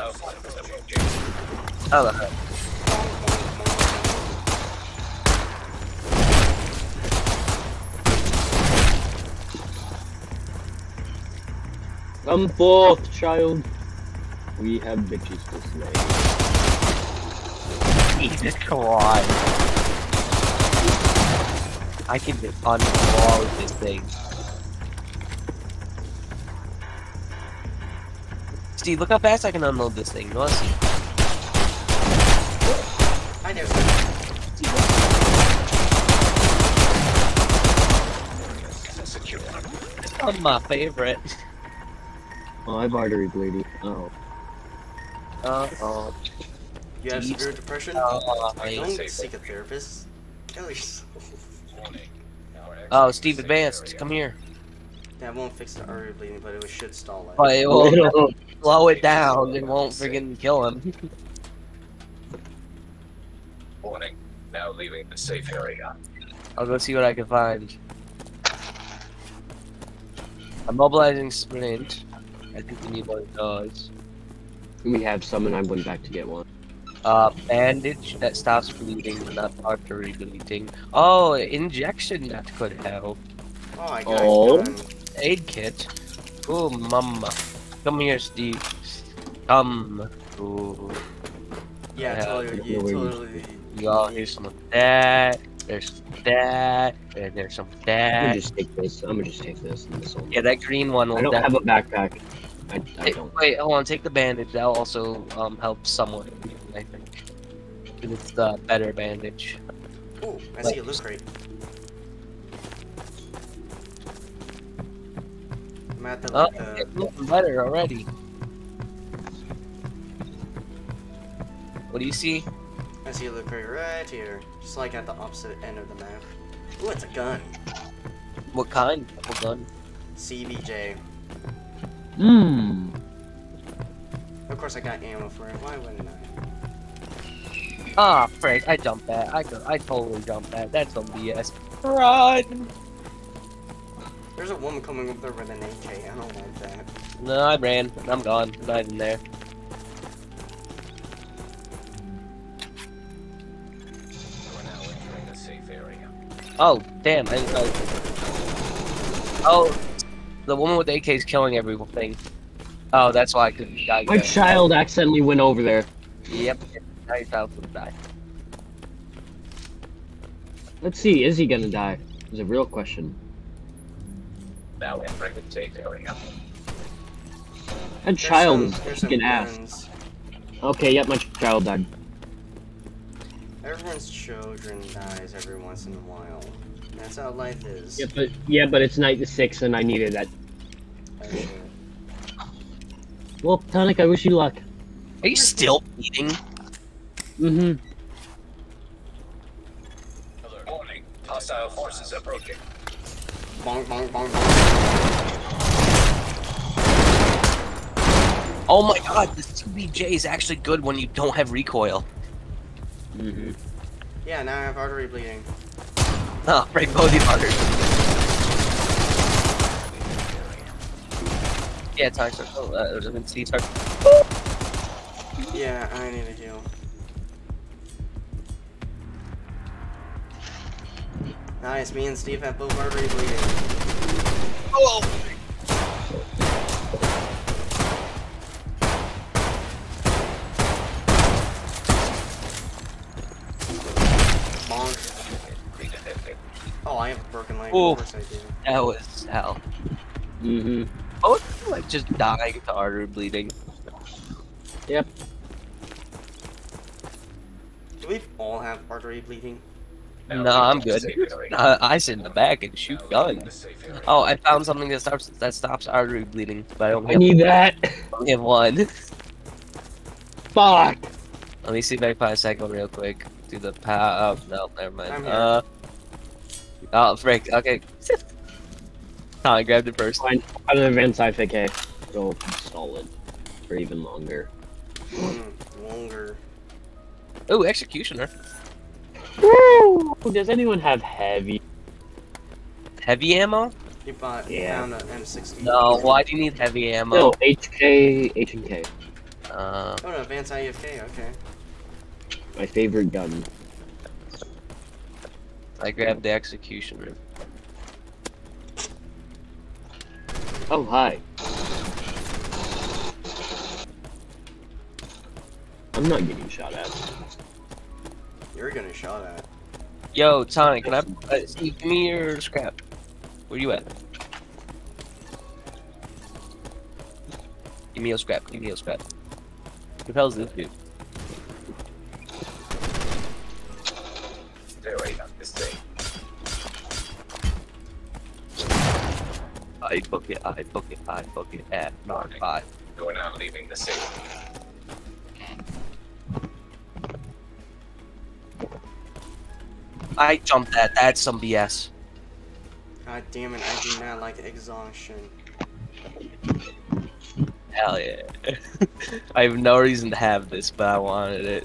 Oh. Come forth, child. We have bitches to slay. Jesus Christ. I can unwall this thing. Steve, look how fast I can unload this thing. You wanna see? I know. I'm my favorite. Oh, I have artery bleeding. Oh. Uh oh. You have severe depression? Uh, Don't seek a therapist. Kill yourself. Oh, Steve, advanced. Come here. That won't fix the artery bleeding, but it should stall it. But it will slow it down and won't friggin' kill him. Warning. Now leaving the safe area. I'll go see what I can find. I'm mobilizing sprint. I think we need one of those. we have some, and I went back to get one. Uh, bandage that stops bleeding, not artery bleeding. Oh, injection that could help. Oh, I got Oh. a gun. Aid kit. Oh, mama. Come here, Steve. Come. Ooh. Yeah, Yeah, totally. You no totally. Y'all, here's some of that. There's some that. And there's some of I'm that. gonna just take this. I'm gonna just take this. And this one. Yeah, that green one will I don't def- have a backpack. I, I Hey, don't. Wait, hold on. Take the bandage. That'll also um, help somewhat. I think. It's the better bandage. Ooh, I see a loot crate. I'm Oh, like, it's the looking better already. What do you see? I see a loot crate right here, just like at the opposite end of the map. Ooh, it's a gun. What kind? What gun? CBJ. Mmm. Of course, I got ammo for it. Why wouldn't I? Ah, frick! I jumped that. I could, I totally jumped that. That's some BS. Run! There's a woman coming up there with an AK. I don't like that. No, I ran. I'm gone. I'm not even there. You are now entering the safe area. Oh, damn. I, I... Oh, the woman with the AK is killing everything. Oh, that's why I couldn't die. My child accidentally went over there. Yep. Now your child's gonna die. Let's see, is he gonna die? Is a real question. Now entering the safe area. That There's child some- is there's some fucking ass. Okay, yep, my child died. Everyone's children dies every once in a while. That's how life is. Yeah, but yeah, but it's night to six, and I needed that. Well, Tonic, I wish you luck. Are you still eating? Mm-hmm. Alert. Warning. Hostile forces approaching. Bonk, bonk, bonk, bonk. Oh my god, this CBJ is actually good when you don't have recoil. Mm-hmm. Yeah, now I have artery bleeding. Ah, break both your arteries. Yeah, time circle. Uh, there's a C circle. Yeah, I need a heal. Nice, me and Steve have both artery bleeding. Oh! Bonk. Oh, I have a broken leg. Ooh. Of course I do. That was hell. Mm-hmm. Oh, like just dying to artery bleeding. Yep. Do we all have artery bleeding? Now No, I'm good. safe area. Uh, I sit in the back and shoot guns. the safe area. Oh, I found something that stops that stops artery bleeding, but I only I have, need that. only have one. Fuck. Let me see if I can find a second real quick. Do the power. Oh no, never mind. I'm here. Uh. Oh frick. Okay. oh, I grabbed it first. Fine. I'm an advanced IFAK. Go solid for even longer. Mm, longer. Oh, executioner. Woo! Does anyone have heavy? Heavy ammo? You bought yeah. found an M60. No, why do you need heavy ammo? No, HK, H. Uh. Oh, no, advanced IFAK. Okay. My favorite gun. I grabbed the executioner. Oh, hi. I'm not getting shot at. You're gonna shot at. Yo, Tony, can I? Uh, Steve, give me your scrap. Where you at? Give me your scrap. Give me your scrap. Who the hell's this dude? Area is safe. I book it. I book it. I book it at Mark Five. You are now leaving the safe. I jumped that. That's some BS. God damn it, I do not like exhaustion. Hell yeah. I have no reason to have this, but I wanted it.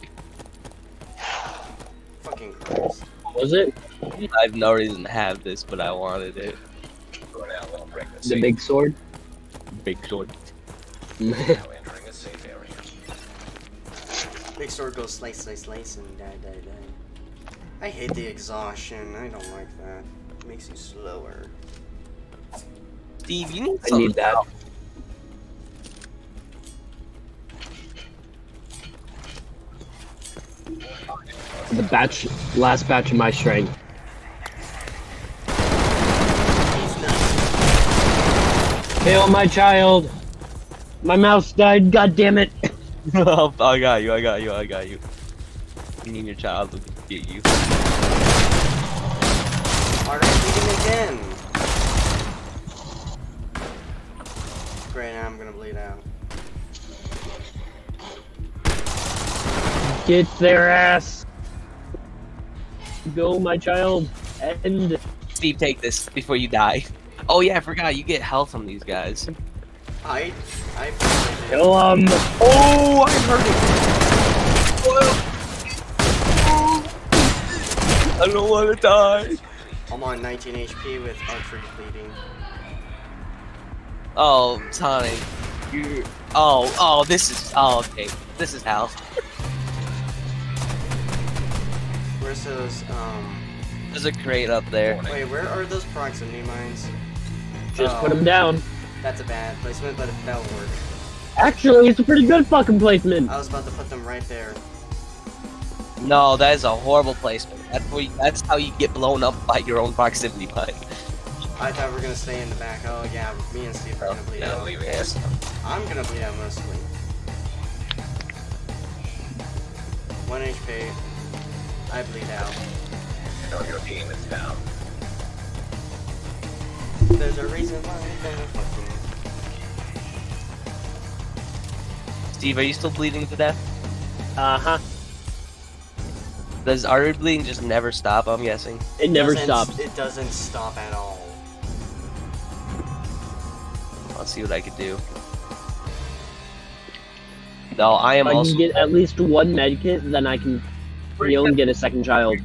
Fucking Christ. Was it I have no reason to have this, but I wanted it. You are now entering the the big sword? Big short. Now entering a safe area. Big sword goes slice, slice, slice, and die, die, die. I hate the exhaustion. I don't like that. It makes you slower. Steve, you need I need that. The batch, last batch of my strength. He's nuts. Kill my child. My mouse died. God damn it. I got you. I got you. I got you. You need your child to get you. Alright, bleeding again. Great, now I'm gonna bleed out. Get their ass. Go, my child. End. Steve, take this before you die. Oh yeah, I forgot. You get health from these guys. I, I appreciate it. Kill 'em. Oh, I heard it. I don't want to die. I'm on 19 HP with artery bleeding. Oh, Tony, you. Oh, oh, this is. Oh, okay. This is hell. Where's those, um... There's a crate up there. Wait, where are those proximity mines? Just Oh, put them down. That's a bad placement, but that'll work. Actually, it's a pretty good fucking placement. I was about to put them right there. No, that is a horrible placement. That's where you, that's how you get blown up by your own proximity mine. I thought we were gonna stay in the back. Oh yeah, me and Steve are gonna bleed Now out. leaving Yes. the I'm gonna bleed out mostly. One HP. I bleed out. You know your team is down. There's a reason why I'm gonna fucking. Steve, are you still bleeding to death? Uh huh. Does artery bleeding just never stop? I'm guessing. It never doesn't- stops. It doesn't stop at all. I'll see what I can do. No, I am If I also. can get at least one medkit, then I can heal and get a second child.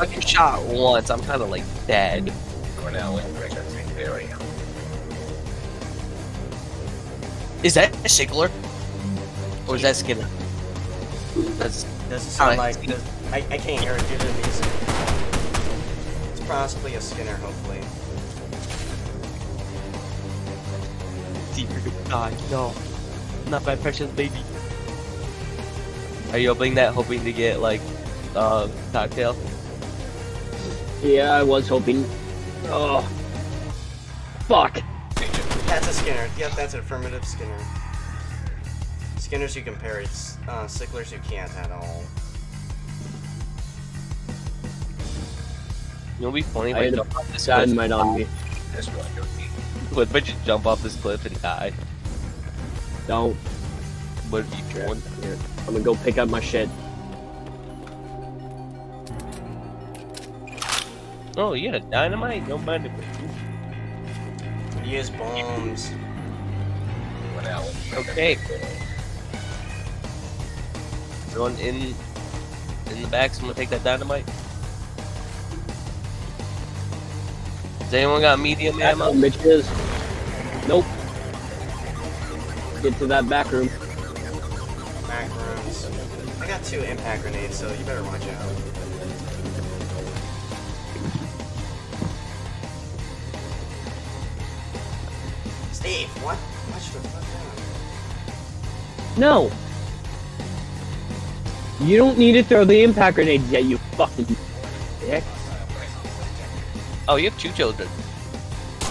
I get shot once. I'm kind of like dead. You are now entering a. Is that a Sigler? Or is that Skinner? That's Doesn't sound like. Does, I, I can't hear it due to the music. It's possibly a Skinner, hopefully. Steve, you're gonna die. No, not my precious baby. Are you opening that hoping to get like uh cocktail? Yeah, I was hoping. Oh. Fuck. That's a Skinner. Yep, that's an affirmative Skinner. Skinners you can parry, s- uh, Sicklers you can't at all. You'll be funny if I I, a jump off this cliff. Dynamite on me. Destroy your team. What if I just jump off this cliff and die? Don't. Would be one. Here, I'm gonna go pick up my shit. Oh, you got a dynamite? Don't mind it. Use bombs. You are now Okay. A. Going in in the back, so I'm gonna take that dynamite. Has anyone got medium Back ammo? room, bitches. Nope. Get to that back room. Back rooms. I got two impact grenades, so you better watch out. Steve, what? Watch the fuck down. No. You don't need to throw the impact grenades yet, you fucking dick. Oh, you have two children.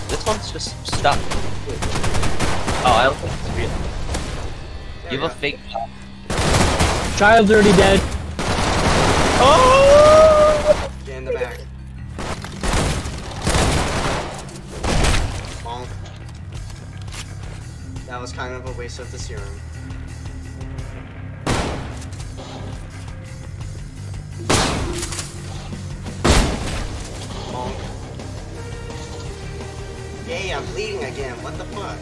This one's just stuck. Oh, I don't think it's real. There You have a go. fake. Child's already dead. Oh! Get in the back. Bonk. That was kind of a waste of the serum. Yay, I'm bleeding again. What the fuck?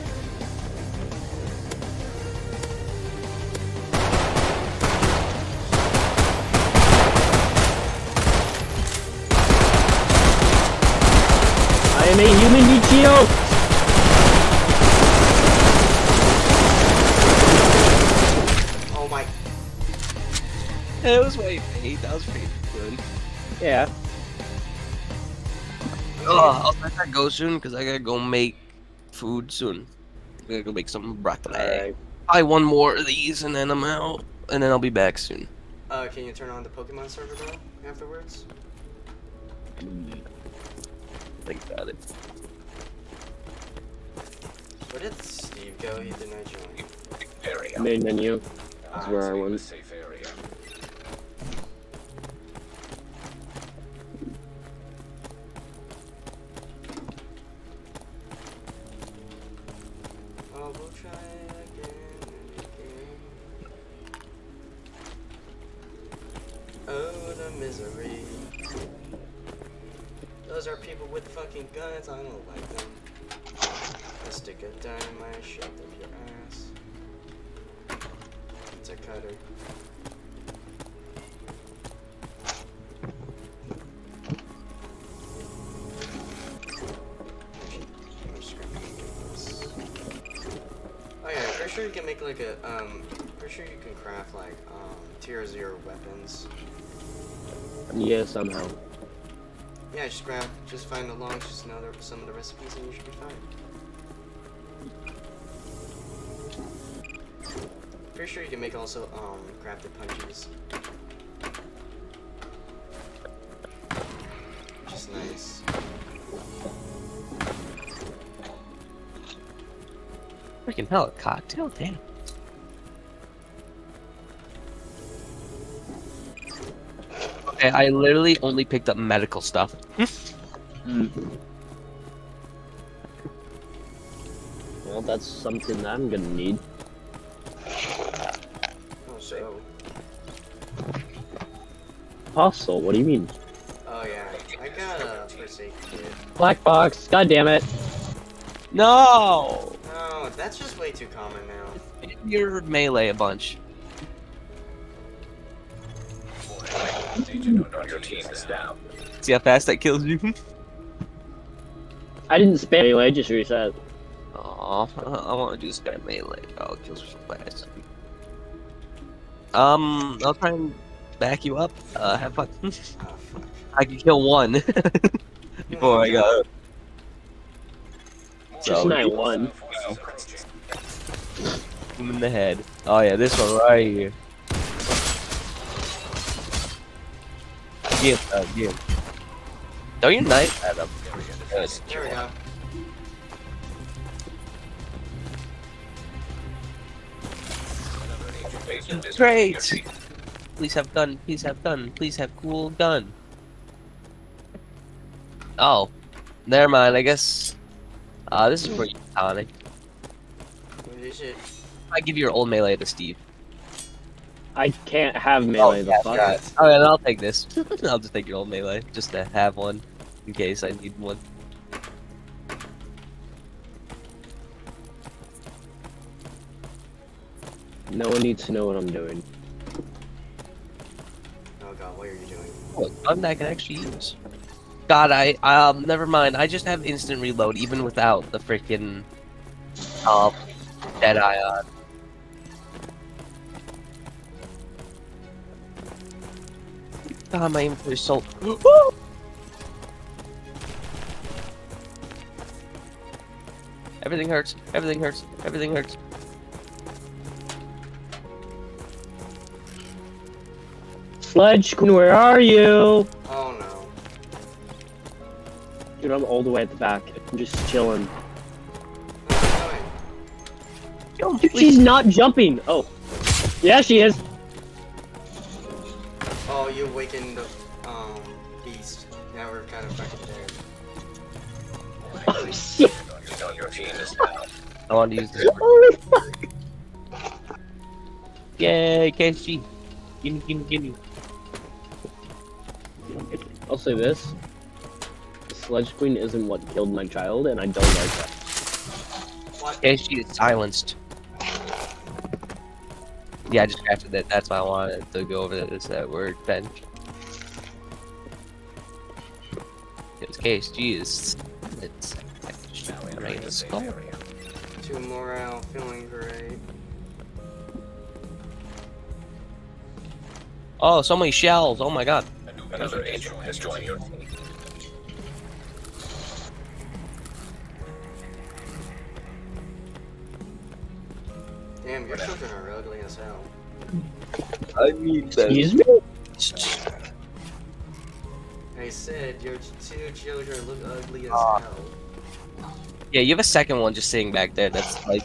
I am a human Michio! Oh my. It was way fake. That was pretty good. Yeah. Oh, I'll let that go soon because I gotta go make food soon. I gotta go make some broccoli. Alright. Buy one more of these and then I'm out. And then I'll be back soon. Uh, can you turn on the Pokemon server bro afterwards? Think about it. Where did Steve go? He did not join. Area. Main menu. Ah, where I Exiting the went. Misery. Those are people with fucking guns. I don't like them. A stick of dynamite, shut up your ass. It's a cutter. I'm sure you can make like a um. Pretty sure you can craft like um tier zero weapons. Yeah, somehow. Yeah, just grab, just find the logs, just know the, some of the recipes, and you should be fine. Pretty sure you can make also um crafted punches. Which is nice. Freaking hell, a cocktail? Damn. Okay, I literally only picked up medical stuff. Hmm. Well, that's something that I'm gonna need. Oh so. Hostile, what do you mean? Oh yeah, I got a Forsaken kit. Black box, god damn it. No! No, that's just way too common now. You're melee a bunch. See how fast that kills you? I didn't spam I just reset. Aw, I want to do spam melee. Oh, it kills me so fast. Um, I'll try and back you up. Uh, have fun. I can kill one before I go. Just So, night one. Him in the head. Oh yeah, this one right here. Get uh, get. Throw your knife at him. There we go. Great. Please have gun. Please have gun. Please have cool gun. Oh, never mind. I guess. Uh, this is pretty tonic. What is it? I give your old melee to Steve. I can't have melee, the fuck? yeah. Oh, yeah, then I'll take this. I'll just take your old melee, just to have one, in case I need one. No one needs to know what I'm doing. Oh god, what are you doing? Oh, gun that I can actually use. God, I um, never mind. I just have instant reload even without the freaking um, dead eye on. God, my inventory is so. Everything hurts. Everything hurts. Everything hurts. Sledge Queen, where are you? Oh no. Dude, I'm all the way at the back. I'm just chilling. Where are you? Dude, she's not jumping. Oh. Yeah, she is. Oh, you awakened the um beast. Now we're kind of fucking there. Oh, shit. You know your team. I want to use this. Holy fuck. Yay, KSG. Gimme, gimme, gimme. I'll say this. The Sledge Queen isn't what killed my child, and I don't like that. What? KSG is silenced. Yeah, I just crafted that. That's why I wanted to go over this uh, word bench. Because case. is. It's. Now I'm entering ready the to skull. area. Two morale, feeling great. Oh, so many shells. Oh my god. Another angel has joined your Damn, your children are ugly as hell. I need Excuse me? I said your two children look ugly as Ah. hell. Yeah, you have a second one just sitting back there that's like,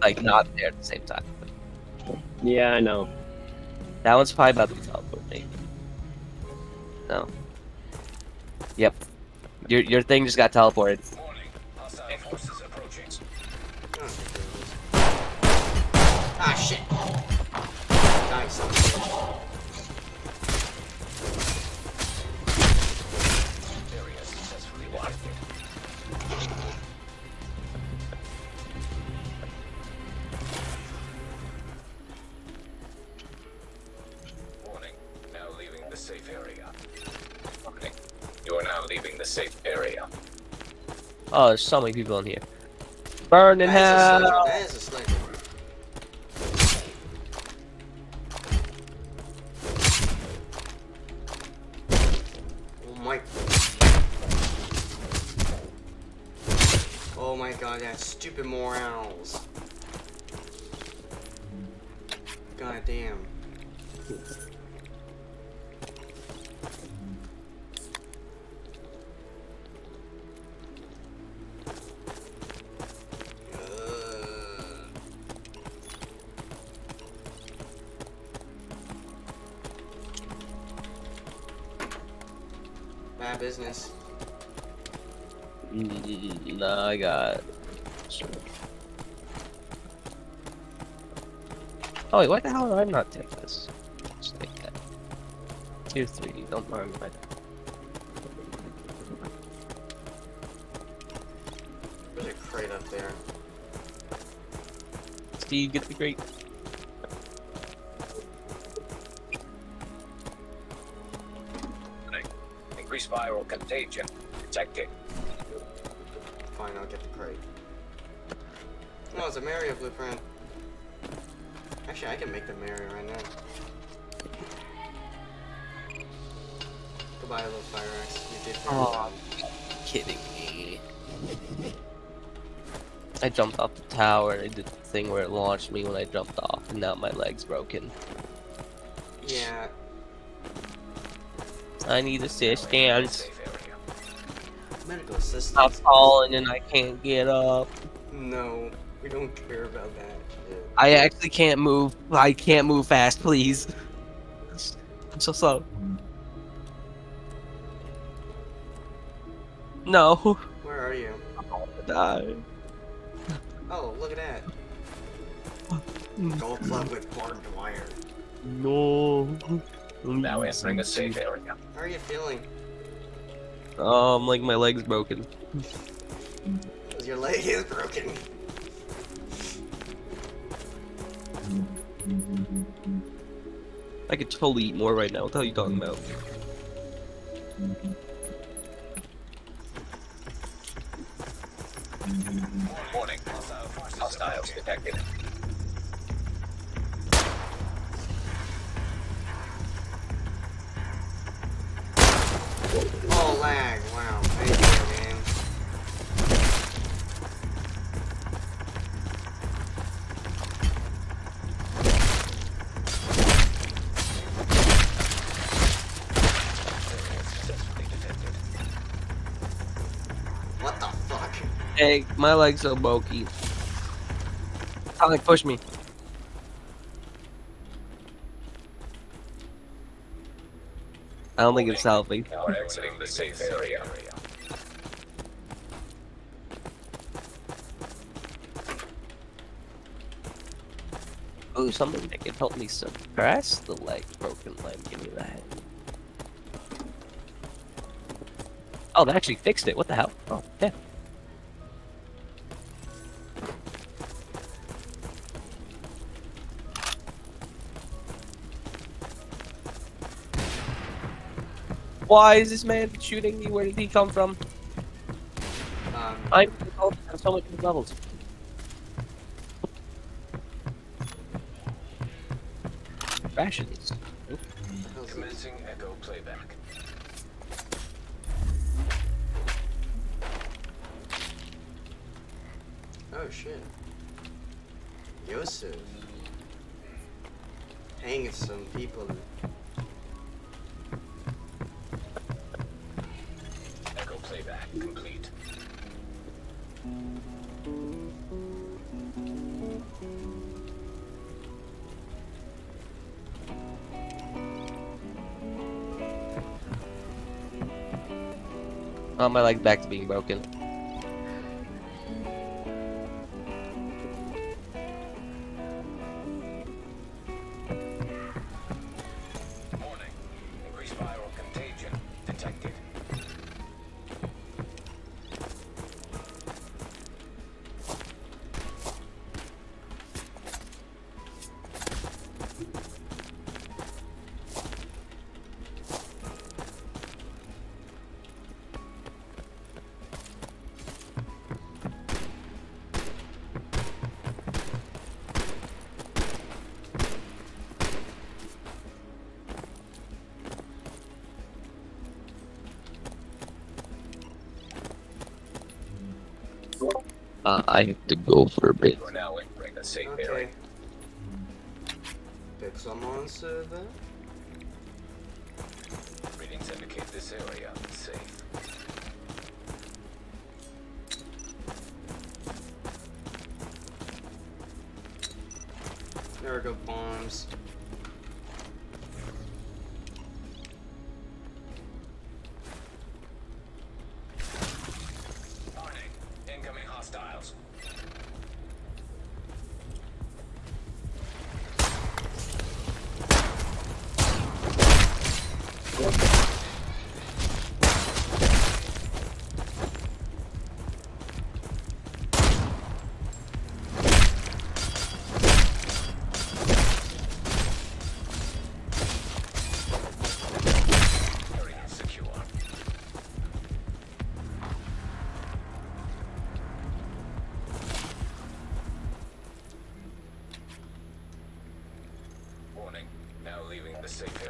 like not there at the same time. Yeah, I know. That one's probably about to be teleport, maybe. No. Yep. Your your thing just got teleported. Oh, there's so many people in here. Burn in That is a hell. Oh wait, what the hell did I not take this? Just take that. Two, three. Don't mind my. There's a crate up there. Steve, get the crate. Increase viral contagion. Detected. Fine, I'll get the crate. No, it's a Mario blueprint. Actually, I can make the Mario right now. Goodbye, little fire axe. You did well. Kidding me. I jumped off the tower and I did the thing where it launched me when I jumped off, and now my leg's broken. Yeah, I need assistance. Medical I'm assistance. falling and I can't get up. No, we don't care about that. I actually can't move. I can't move fast, please. I'm so slow. No. Where are you? I'm gonna die. Oh, look at that. Gold club with barbed wire. No. Now entering a safe area. How are you feeling? Um, like my leg's broken. your leg is broken. I could totally eat more right now. What the hell are you talking about? Warning. Hostile Hostiles detected. Hey, my leg's so bulky. Alec, push me. I don't think it's healthy. Now exiting the safe area. Ooh, something that can help me suppress the leg, broken leg. Give me that. Oh, that actually fixed it. What the hell? Oh, yeah. Why is this man shooting me? Where did he come from? Um, I have so many levels. Rations. Oh, my leg's back to being broken. I have to go for a bit. You are now entering the safe Okay. area. Pixelmon server? Readings indicate this area hostiles. The safe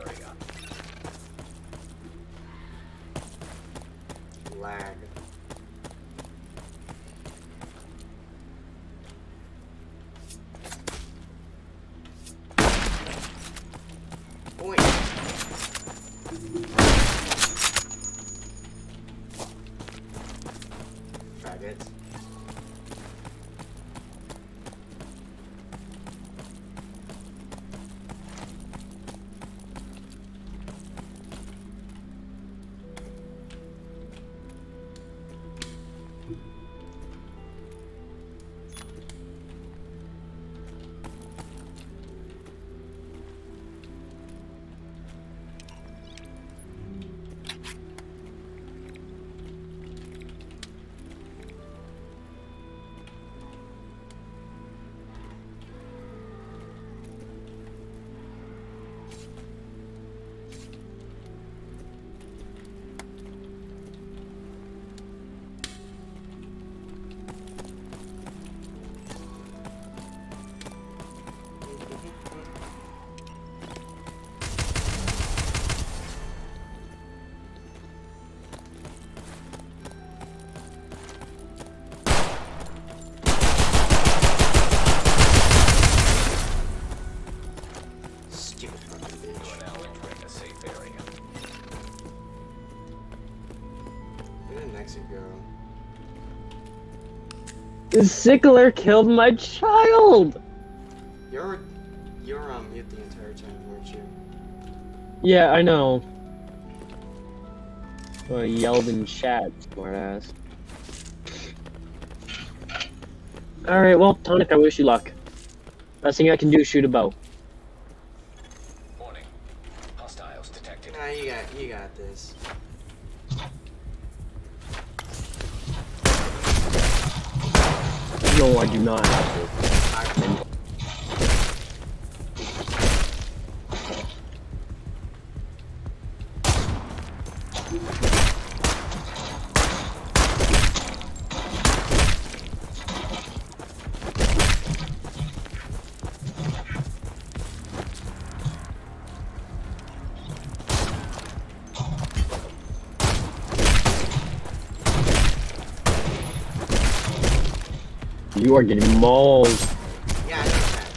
Stickler killed my child! You're you're on mute the entire time, weren't you? Yeah, I know. I yelled in chat, smartass. Alright, well, Tonic, I wish you luck. Best thing I can do is shoot a bow. You are getting mauled. Yeah, I know that.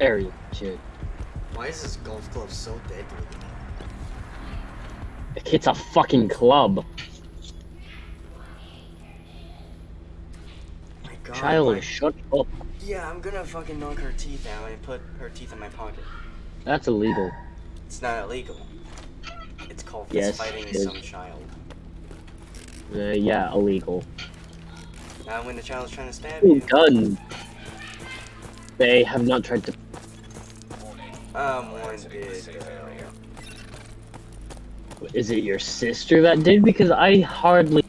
Area shit. Why is this golf club so deadly? It's a fucking club. My God. Child, my- shut up. Yeah, I'm gonna fucking knock her teeth out and put her teeth in my pocket. That's illegal. It's not illegal. It's called Yes, fighting some child. Uh, yeah, illegal. Not when the child's trying to stab Ooh, you. gun. They have not tried to. Um, one did. uh. Is it your sister that did? Because I hardly.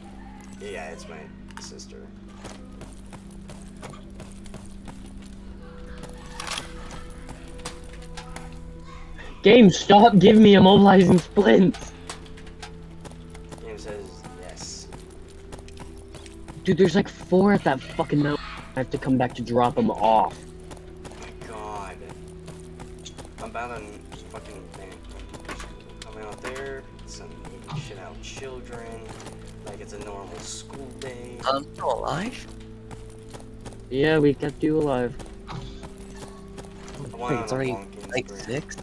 Game, stop giving me immobilizing splints. Game says yes. Dude, there's like four at that fucking mountain. I have to come back to drop them off. Oh my god. I'm about to fucking think. Coming out there, some shit out children, like it's a normal school day. Um, I'm still alive? Yeah, we kept you alive. I Wait, it's already like spree. six?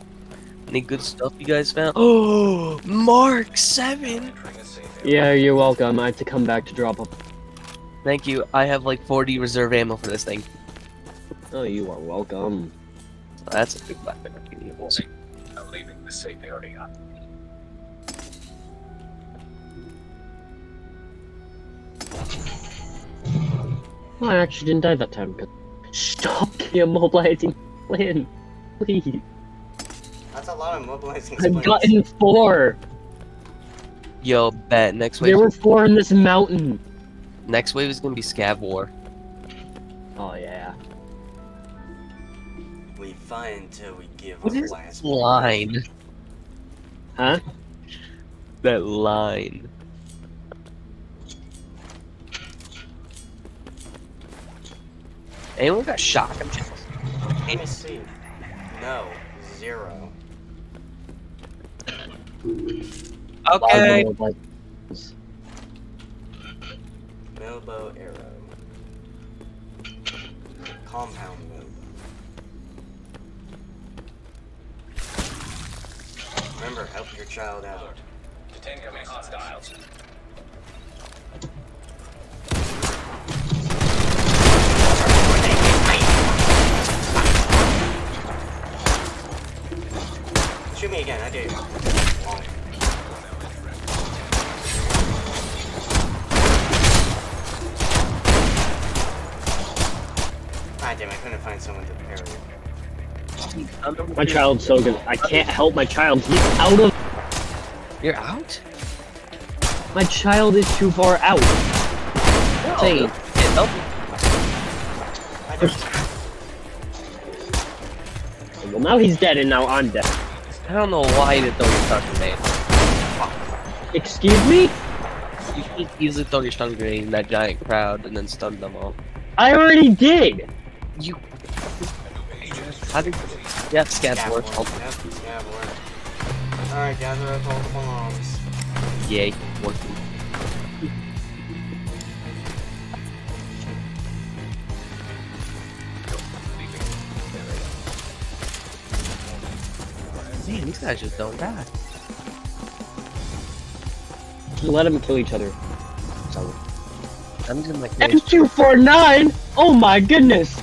Any good stuff you guys found? Oh, Mark 7! Entering a safe area. Yeah, you're welcome. I have to come back to drop up. Thank you. I have like 40 reserve ammo for this thing. Oh, you are welcome. That's a big weapon. Now leaving the safe area. Well, I actually didn't die that time. Stop immobilizing Flynn. Please. That's a lot of mobilizing I've splints. gotten four. Yo, bet next wave. There were four in this mountain. Next wave is gonna be Scav War. Oh, yeah. We fight until we give What up is last Line. Huh? That line. Anyone got shotgun shells? Let me see. No, zero. Okay. Like, Milbo arrow. Compound milbo. Remember, help your child out. Alert. Detain incoming hostiles. Shoot me again, I dare you. Long. God damn, I couldn't find someone to parry. my child's so good. I can't help my child. He's out of. You're out? My child is too far out. Insane. Yeah, help me. I just, Well, now he's dead, and now I'm dead. I don't know why you didn't throw stun grenade. Excuse me? You could easily throw your stun grenade in that giant crowd and then stun them all. I already did. You. How did. Yeah, Scav Scav War. war. Yep. Alright, gather up all the bombs. Yay, working. Man, these guys just don't die. Let them kill each other. So. I'm just like, M249! Oh my goodness!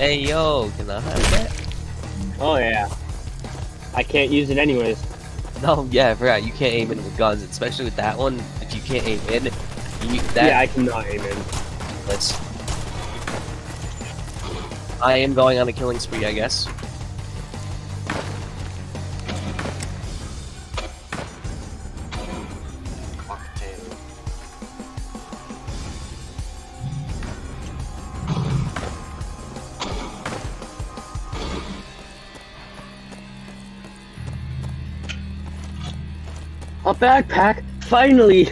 hey yo, can I have that? Oh yeah. I can't use it anyways. No, yeah, I forgot. You can't aim in with guns, especially with that one. If you can't aim in, you, that yeah, I cannot aim in. Let's. I am going on a killing spree, I guess. Backpack! Finally!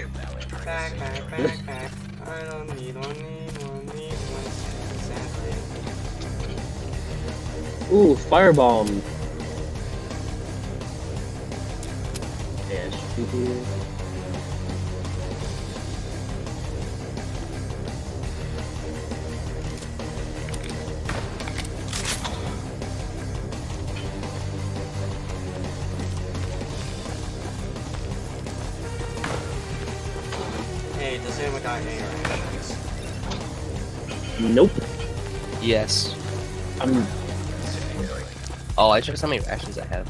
Back, back, back, back. I don't need one, need one, need one. Sad, sad Ooh, firebomb. Yeah, Nope. Yes. I'm Oh, I checked how many rations I have.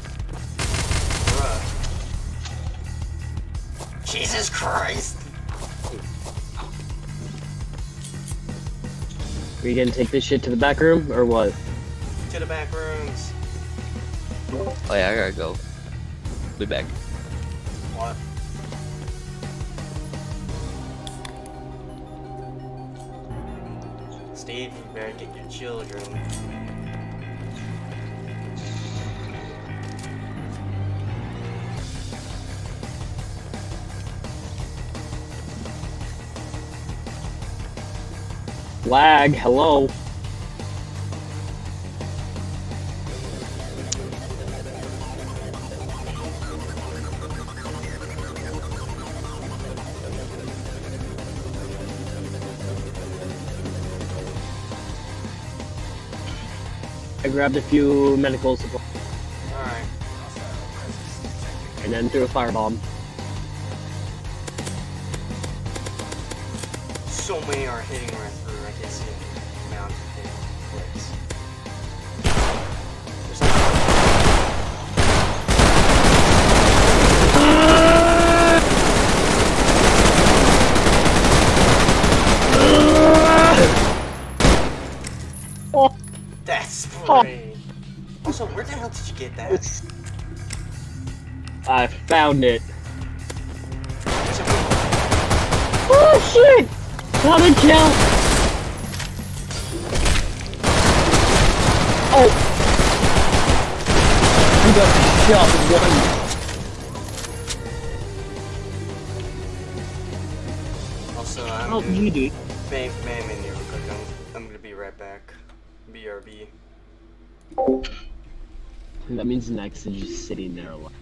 Bruh. Jesus Christ! Are you gonna take this shit to the back room or what? To the back rooms. Oh yeah, I gotta go. Be back. Steve, you better get your children. Lag, hello. I grabbed a few medical supplies Alright. and then threw a firebomb. So many are hitting right through, I can see get that? I found it. Oh shit! Got a kill! Oh! You got shot one. Also, I'm Oh, you do. Bam, That means next is just sitting there alone.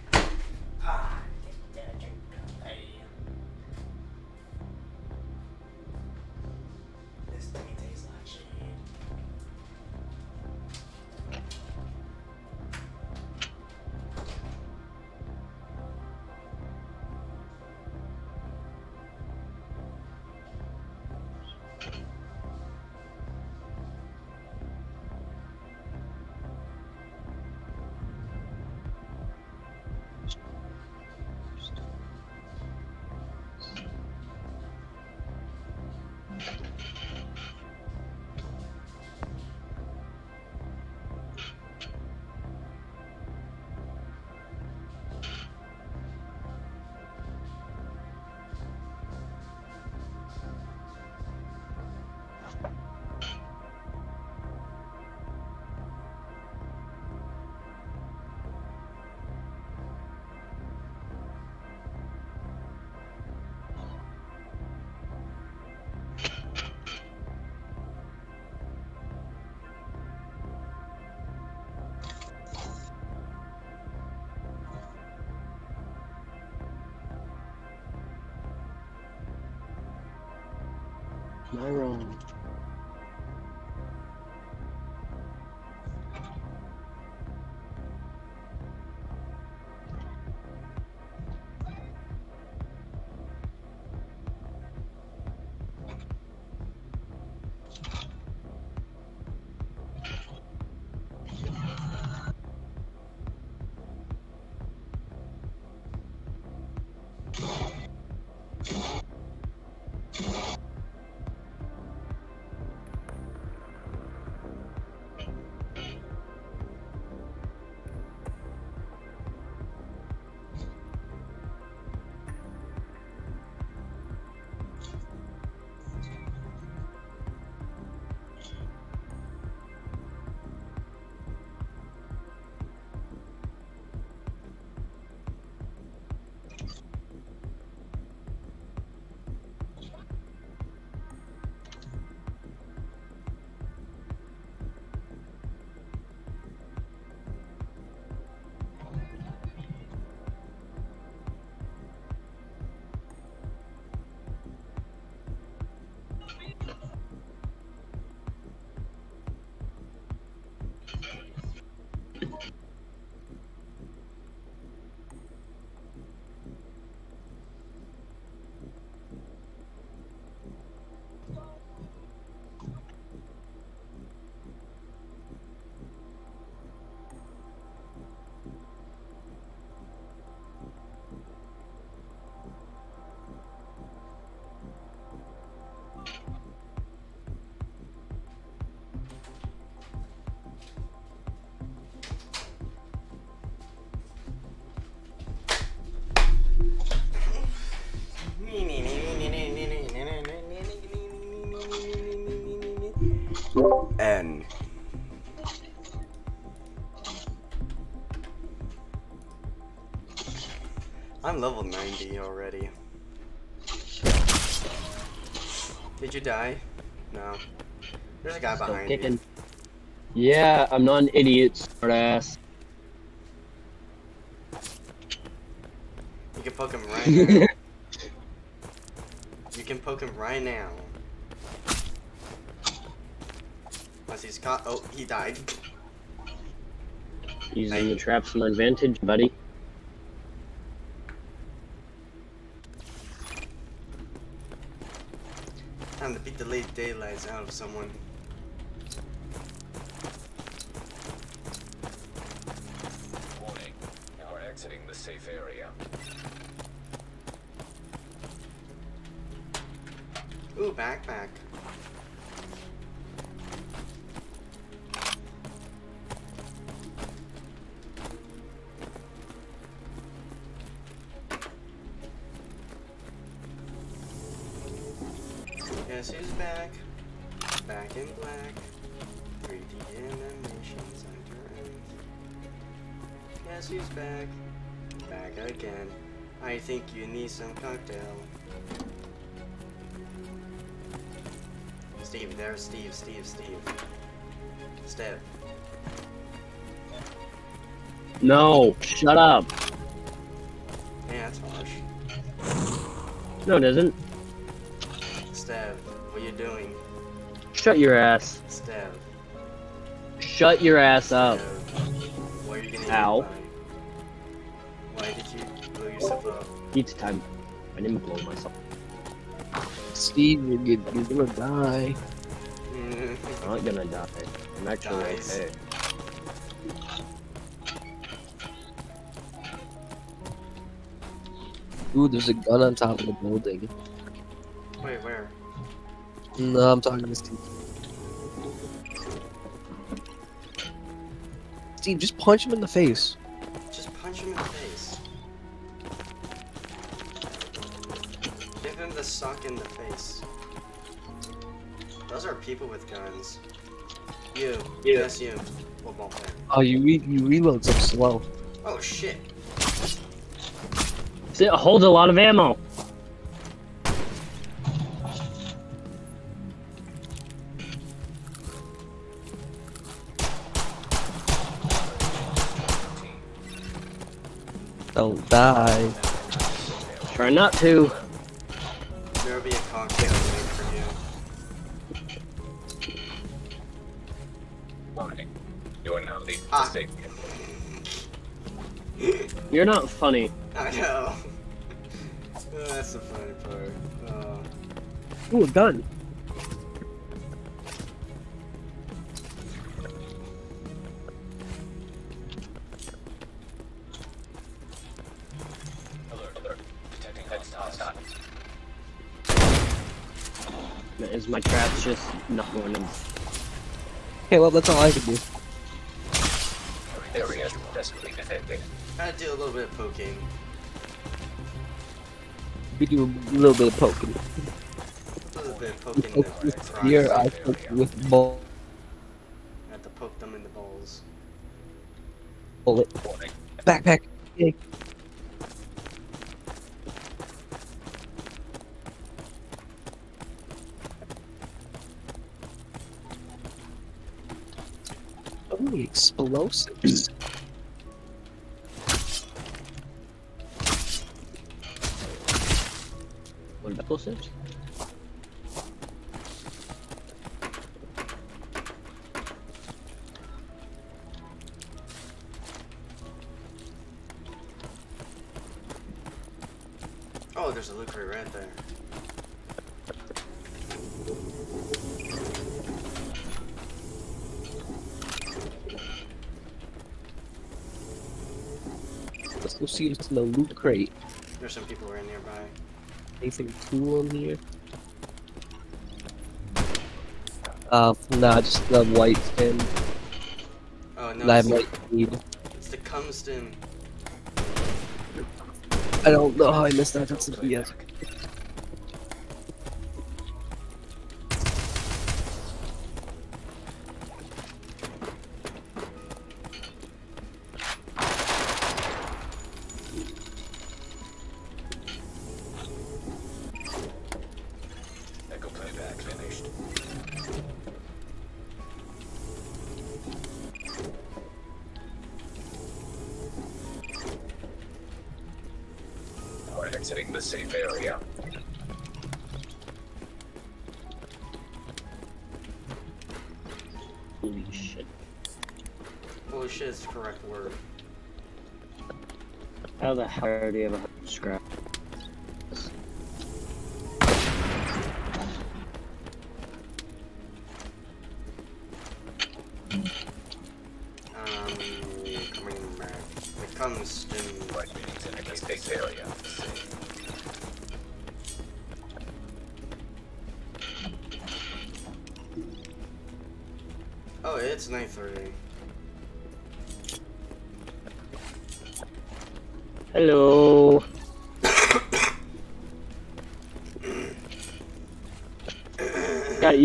I'm level 90 already. Did you die? No. There's a guy Still behind kicking. Yeah, I'm not an idiot, smartass. you. You can poke him right now. You can poke him right now. Once he's caught. Oh, he died. Using the traps to my advantage, buddy. Time to beat the late daylights out of someone. Steve, Steve, Steve, Steve. Steve. No, shut up. Yeah, that's harsh. No, it isn't. Stev, what are you doing? Shut your ass. Stev. Shut your ass up. Stev. What are you gonna Ow. Why did you blow yourself up? Each time. I didn't blow myself. Steve, you're, you're gonna die. Oh, I'm not gonna die. I'm actually Dies. okay. Ooh, there's a gun on top of the building. Wait, where? No, I'm talking to Steve. Steve, just punch him in the face. Just punch him in the face. Give him the sock in the face. Those are people with guns. You. Yeah. Yes, you. Football player. Oh, you re you reload so slow. Oh shit. It holds a lot of ammo. Don't die. Try not to. You're not funny. I know. Oh, that's the funny part. Oh. Ooh, a gun. Alert, alert. Detecting hostile. Is my traps just not going to... Okay, well, that's all I can do. Area desperately defending. I do a little bit of poking. We do a little bit of poking. A little bit of poking Poke with spear, I poke with ball I have to poke them in the balls. bullet. Backpack. Yay. Oh, explosives. Explosives? Oh, there's a loot crate right there. Let's go see what's in the loot crate. There's some people right nearby. Anything cool in here? Uh, nah, just the white skin. Oh no, And I it's, might need. it's the Cumston. I don't know how I missed that. That's a BS.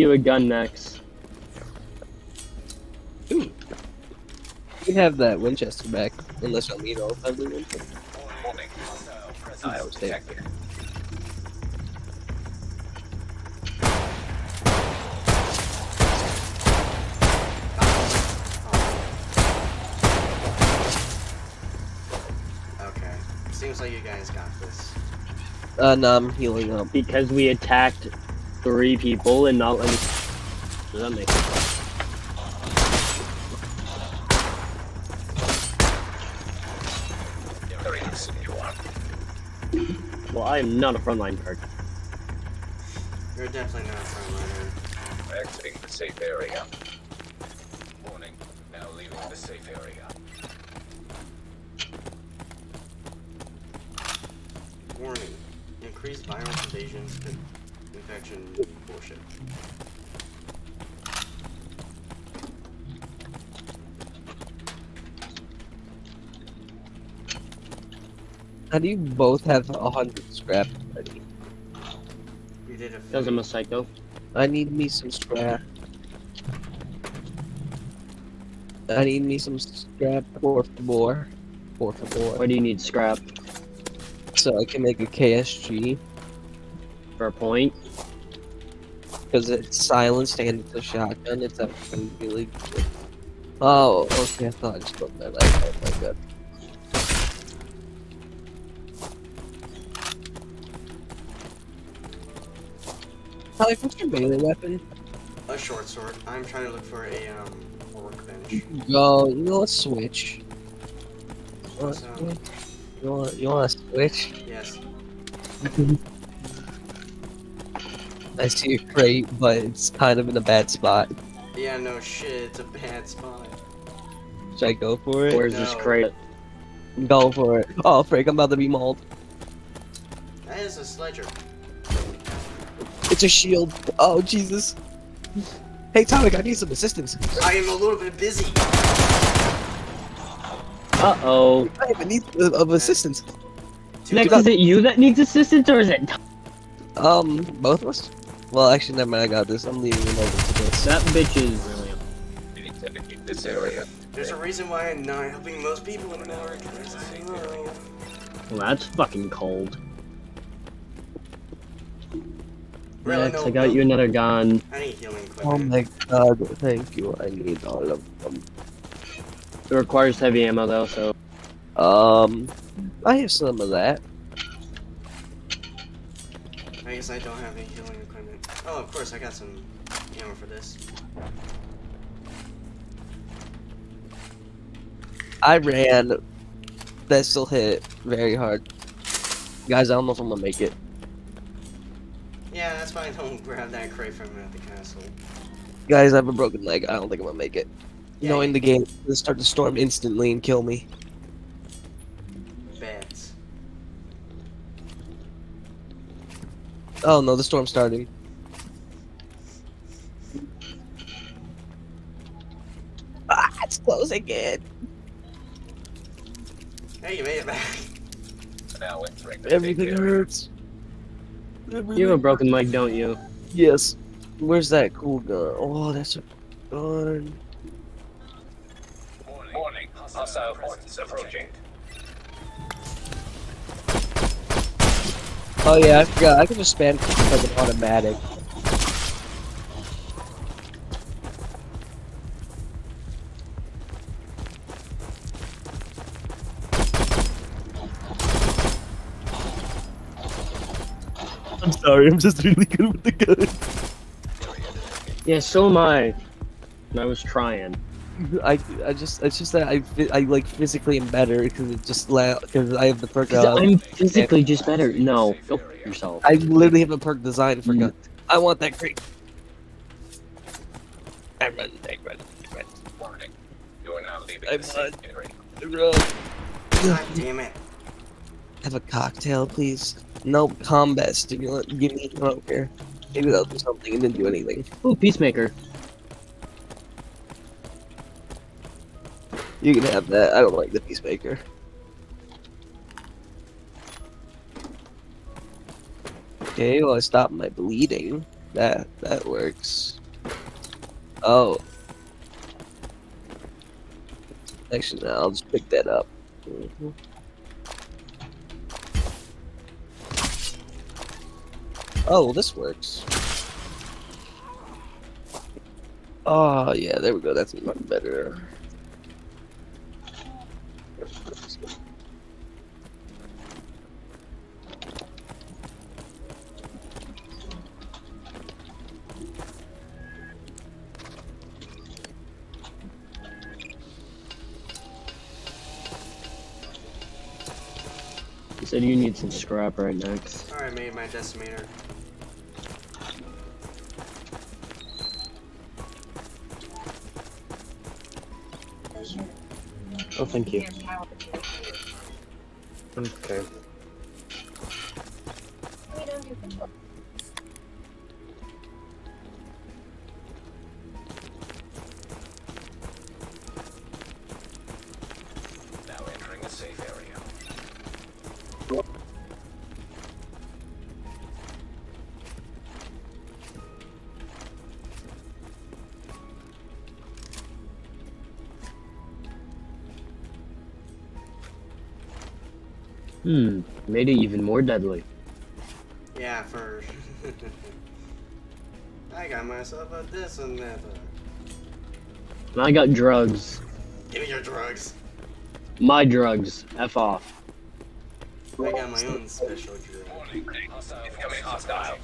You a gun next. You have that Winchester back, unless I need all of them. Warning. Hostile presence I was there. detected. Okay. Seems like you guys got this. Uh, no, I'm healing up. Because we attacked three people and not let me. Does that make sense? Well, I am not a frontline guard. You're definitely not a frontliner. Exiting the safe area. Warning. Now leaving the safe area. Warning. Increased viral contagions and infection bullshit. How do you both have a hundred scrap already? You did a Because I'm a psycho. I need me some scrap. I need me some scrap for more. For Why more. do you need scrap? So I can make a KSG. For a point? Because it's silenced and it's a shotgun. It's actually really good. Oh, okay. I thought I just broke my leg. Alex, what's your melee weapon? A short sword. I'm trying to look for a um a workbench. Go, you know, let's switch. You want, So- you want, you want to switch? Yes. I see a crate, but it's kind of in a bad spot. Yeah, no shit. It's a bad spot. Should I go for it? Where's this crate? Go for it. Oh, frick, I'm about to be mauled. That is a sledger. It's a shield. Oh, Jesus. Hey, Tommy, I need some assistance. I am a little bit busy. Uh oh. I have a need of of assistance. Next, guys- is it you that needs assistance or is it Um, both of us? Well, actually, never mind, I got this. I'm leaving him over to this. that bitch is really? Exiting this area. There's a reason why I'm not helping most people in I know. Well, that's fucking cold. Really, Next, no, I got no. you another gun. I need healing Oh my god, thank you. I need all of them. It requires heavy ammo though, so Um, I have some of that. I guess I don't have any healing equipment. Oh, of course, I got some ammo for this. I ran. That still hit very hard. Guys, I don't know if I'm gonna make it. Yeah, that's why I don't grab that crate from at the castle. Guys, I have a broken leg. I don't think I'm gonna make it. Yeah, Knowing you- the game, it'll start to storm instantly and kill me. Beds. Oh no, the storm's starting. Ah, it's closing in. Hey, you made it back. Now entering the Everything safe area. hurts. You have a broken leg, don't you? Yes. Where's that cool gun? Oh, that's a gun. Warning. Hostile horses approaching. Oh yeah, I forgot. I can just spam like an automatic. I'm sorry. I'm just really good with the gun. Yeah, so am I. And I was trying. I, I just it's just that I I like physically am better because it just because I have the perk. 'Cause Uh, I'm physically just better. No, go f- yourself. I literally have a perk designed for Mm. guns. I want that crate. I run, I run, I run, Warning. You are now leaving I the safe. I run. God damn it. Have a cocktail, please. No combat stimulant. Give me. I don't care. Maybe that'll do something. It didn't do anything. Ooh, Peacemaker. You can have that. I don't like the peacemaker. Okay, well I stopped my bleeding. That that works. Oh. Actually, no, I'll just pick that up. Mhm. Oh, well, this works. Oh yeah, there we go. That's much better. You said you need some scrap right next. Alright, made my decimator. Oh, thank you. Okay. Made it even more deadly. Yeah, for. I got myself a this and that. And I got drugs. Give me your drugs. My drugs. F off. I got my own special drug. Warning. Hostile. Incoming hostile.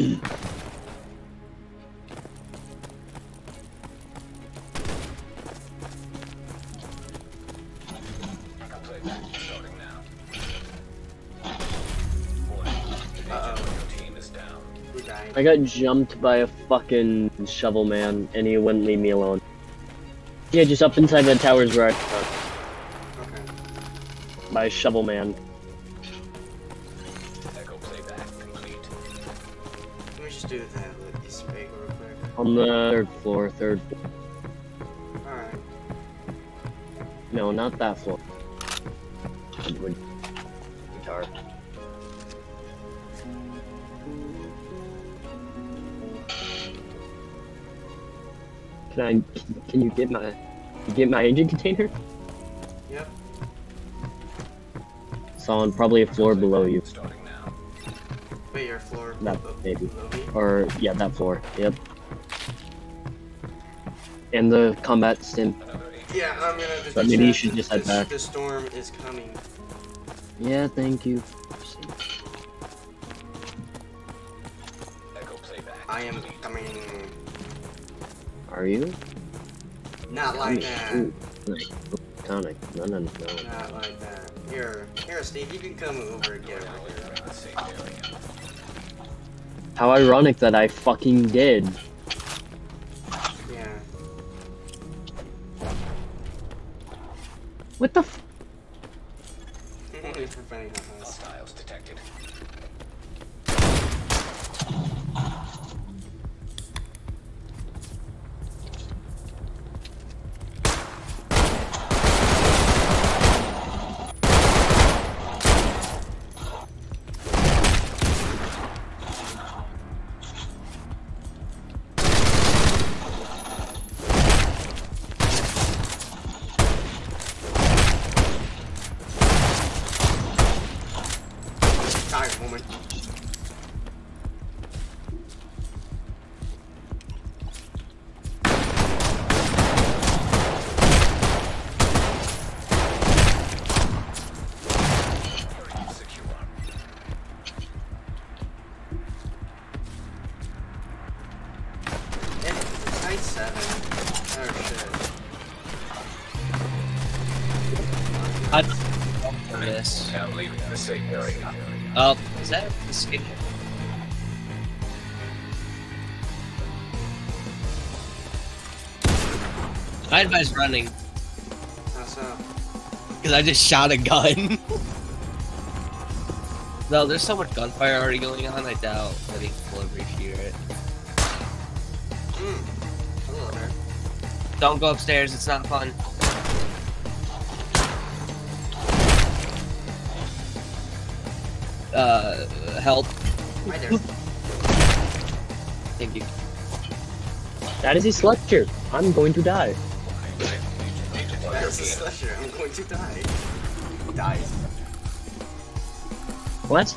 I got jumped by a fucking shovel man, and he wouldn't leave me alone. Yeah, just up inside the towers where I Okay. by a shovel man. On the third floor, third. Alright. No, not that floor. Guitar. Can I? Can you get my? Get my engine container? Yep. It's on probably a floor below you. Starting now. Wait, your floor. That- maybe. below me? Or yeah, that floor. Yep. And the combat stim. Yeah, I'm gonna have to But maybe you should just head back. The storm is coming. Yeah, thank you. I am coming. Are you? Not I like that. ooh, Tonic. No, no, no. Not like that. Here, here, Steve. You can come over and get over here. entering the safe area. How ironic that I fucking did. What the I just shot a gun. no, there's so much gunfire already going on. I doubt that he will appreciate it. Hmm. Don't go upstairs. It's not fun. Uh, help. Hi there. Thank you. That is a sledger. I'm going to die. That's a slasher. I'm going to die. Dies. What?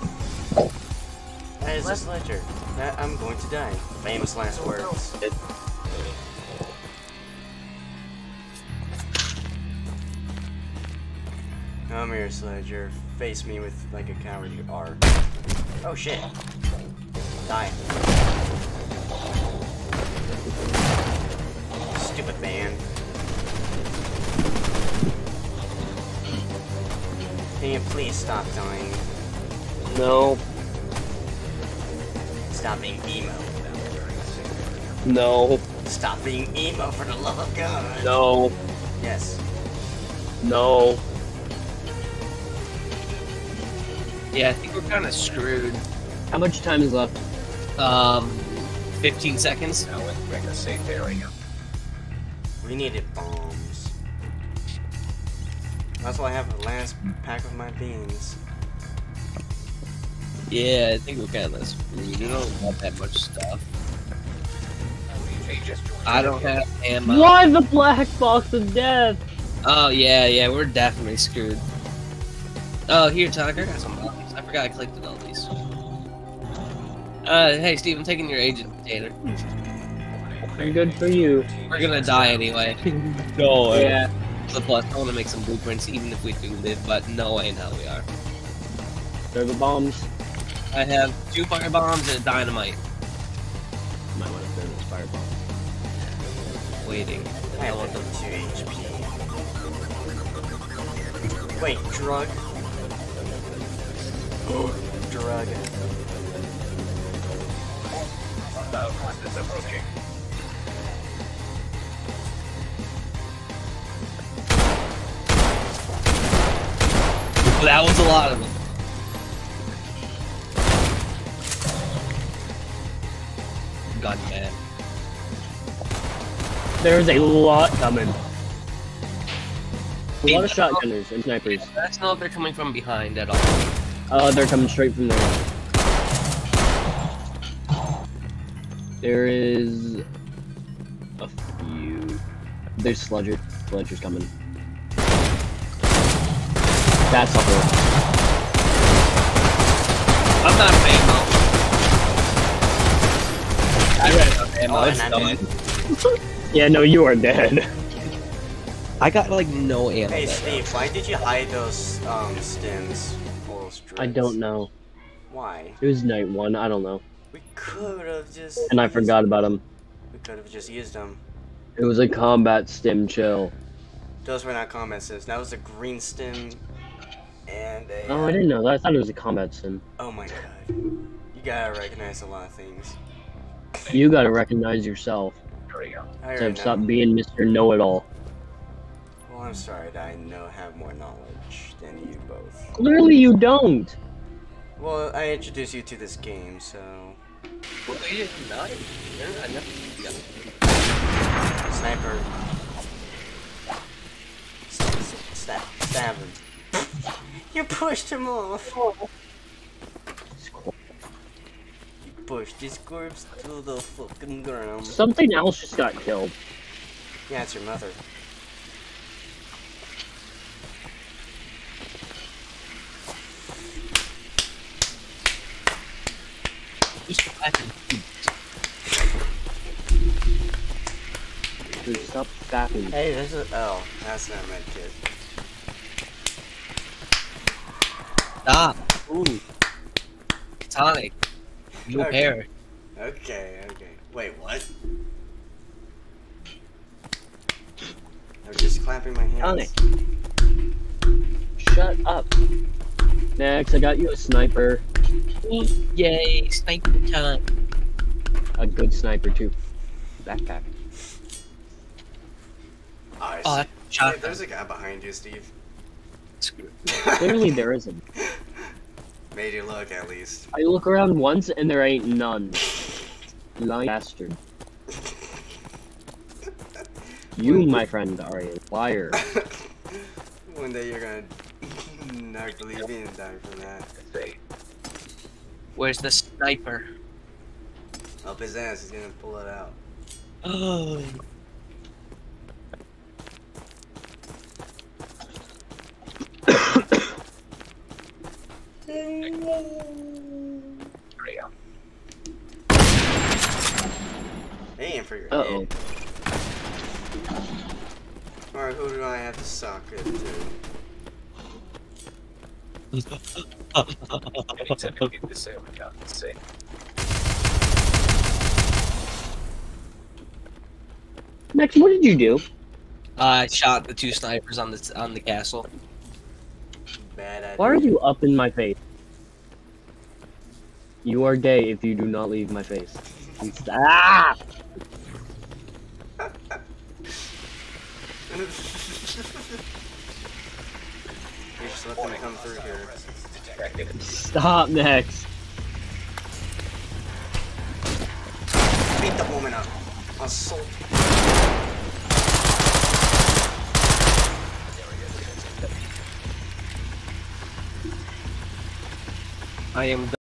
That is a sledger. That I'm going to die. Famous last words. Come here, Sledger. Face me with like a coward you are. Oh shit. Die. You please stop dying? No. Stop being emo. No. Stop being emo for the love of God. No. Yes. No. Yeah, I think we're kind of screwed. How much time is left? Um, 15 seconds. Now entering the safe area. We needed bombs. That's why I have the last pack of my beans. Yeah, I think we're kind of screwed. We don't have that much stuff. They just joined I don't have ammo. Why the black box of death? Oh yeah, yeah, we're definitely screwed. Oh, here, Tuck, I got some bombs. I forgot I collected all these. Uh, hey, Steve, I'm taking your agent container. Good for you. We're gonna die anyway. no Yeah. The plus, I want to make some blueprints, even if we do live, but no way in hell we are. They're the bombs. I have two fire bombs and a dynamite. Might want to throw those fireballs. Waiting. I I want them. 52 HP. Wait, drug? drug. Hostile forces approaching. That was a lot of them. Gun man. There's a lot coming. A lot of shotgunners and snipers. Know if they're coming from behind at all. Uh, they're coming straight from there. There is a few. There's Sludger. Sludger's coming. That's a hole. I'm not ammo. I ran out of ammo. Oh, it's done. Yeah, no, you are dead. I got like no ammo. Hey there. Steve, why did you hide those um stims? All those I don't know. Why? It was night one. I don't know. We could have just. And I used- forgot about him. We could have just used them. It was a combat stim chill. Those were not combat stims. That was a green stim. And a. Oh, I didn't know that. I thought it was a combat stim. Oh my god. You gotta recognize a lot of things. You gotta recognize yourself. Here we go. I So already stop know. being Mr. Know-It-All. Well, I'm sorry that I know have more knowledge than you both. Clearly you don't. Well, I introduced you to this game, so. Well, you didn't know. Sniper. Stab, stab, stab him. You pushed him off. You pushed his corpse to the fucking ground. Something else just got killed. Yeah, it's your mother. Dude, stop fapping. Hey, there's a. Oh, that's not my kid. Stop. Ooh. Tonic. New Okay. hair. Okay, okay. Wait, what? I'm just clapping my hands. Sonic. Shut up. Next, I got you a sniper. Yay, sniper time. A good sniper, too. Backpack. Oh, I Oh, see. that shot. Hey, there's a guy behind you, Steve. Clearly there isn't. Made you look, at least. I look around once and there ain't none. Lying bastard. You, my friend, are a liar. One day you're gonna not believe me and die from that. Let's. Where's the sniper? Up his ass, he's gonna pull it out. Oh. Here we go. Aim for your Uh oh. head. Alright, who do I have to suck it to? Anytime you get this over, let's. Next, what did you do? I shot the two snipers on the on the castle. Bad idea. Why are you up in my face? You are gay if you do not leave my face. Ah! You just let them come through here. Stop next. Beat the woman up. Assault. I am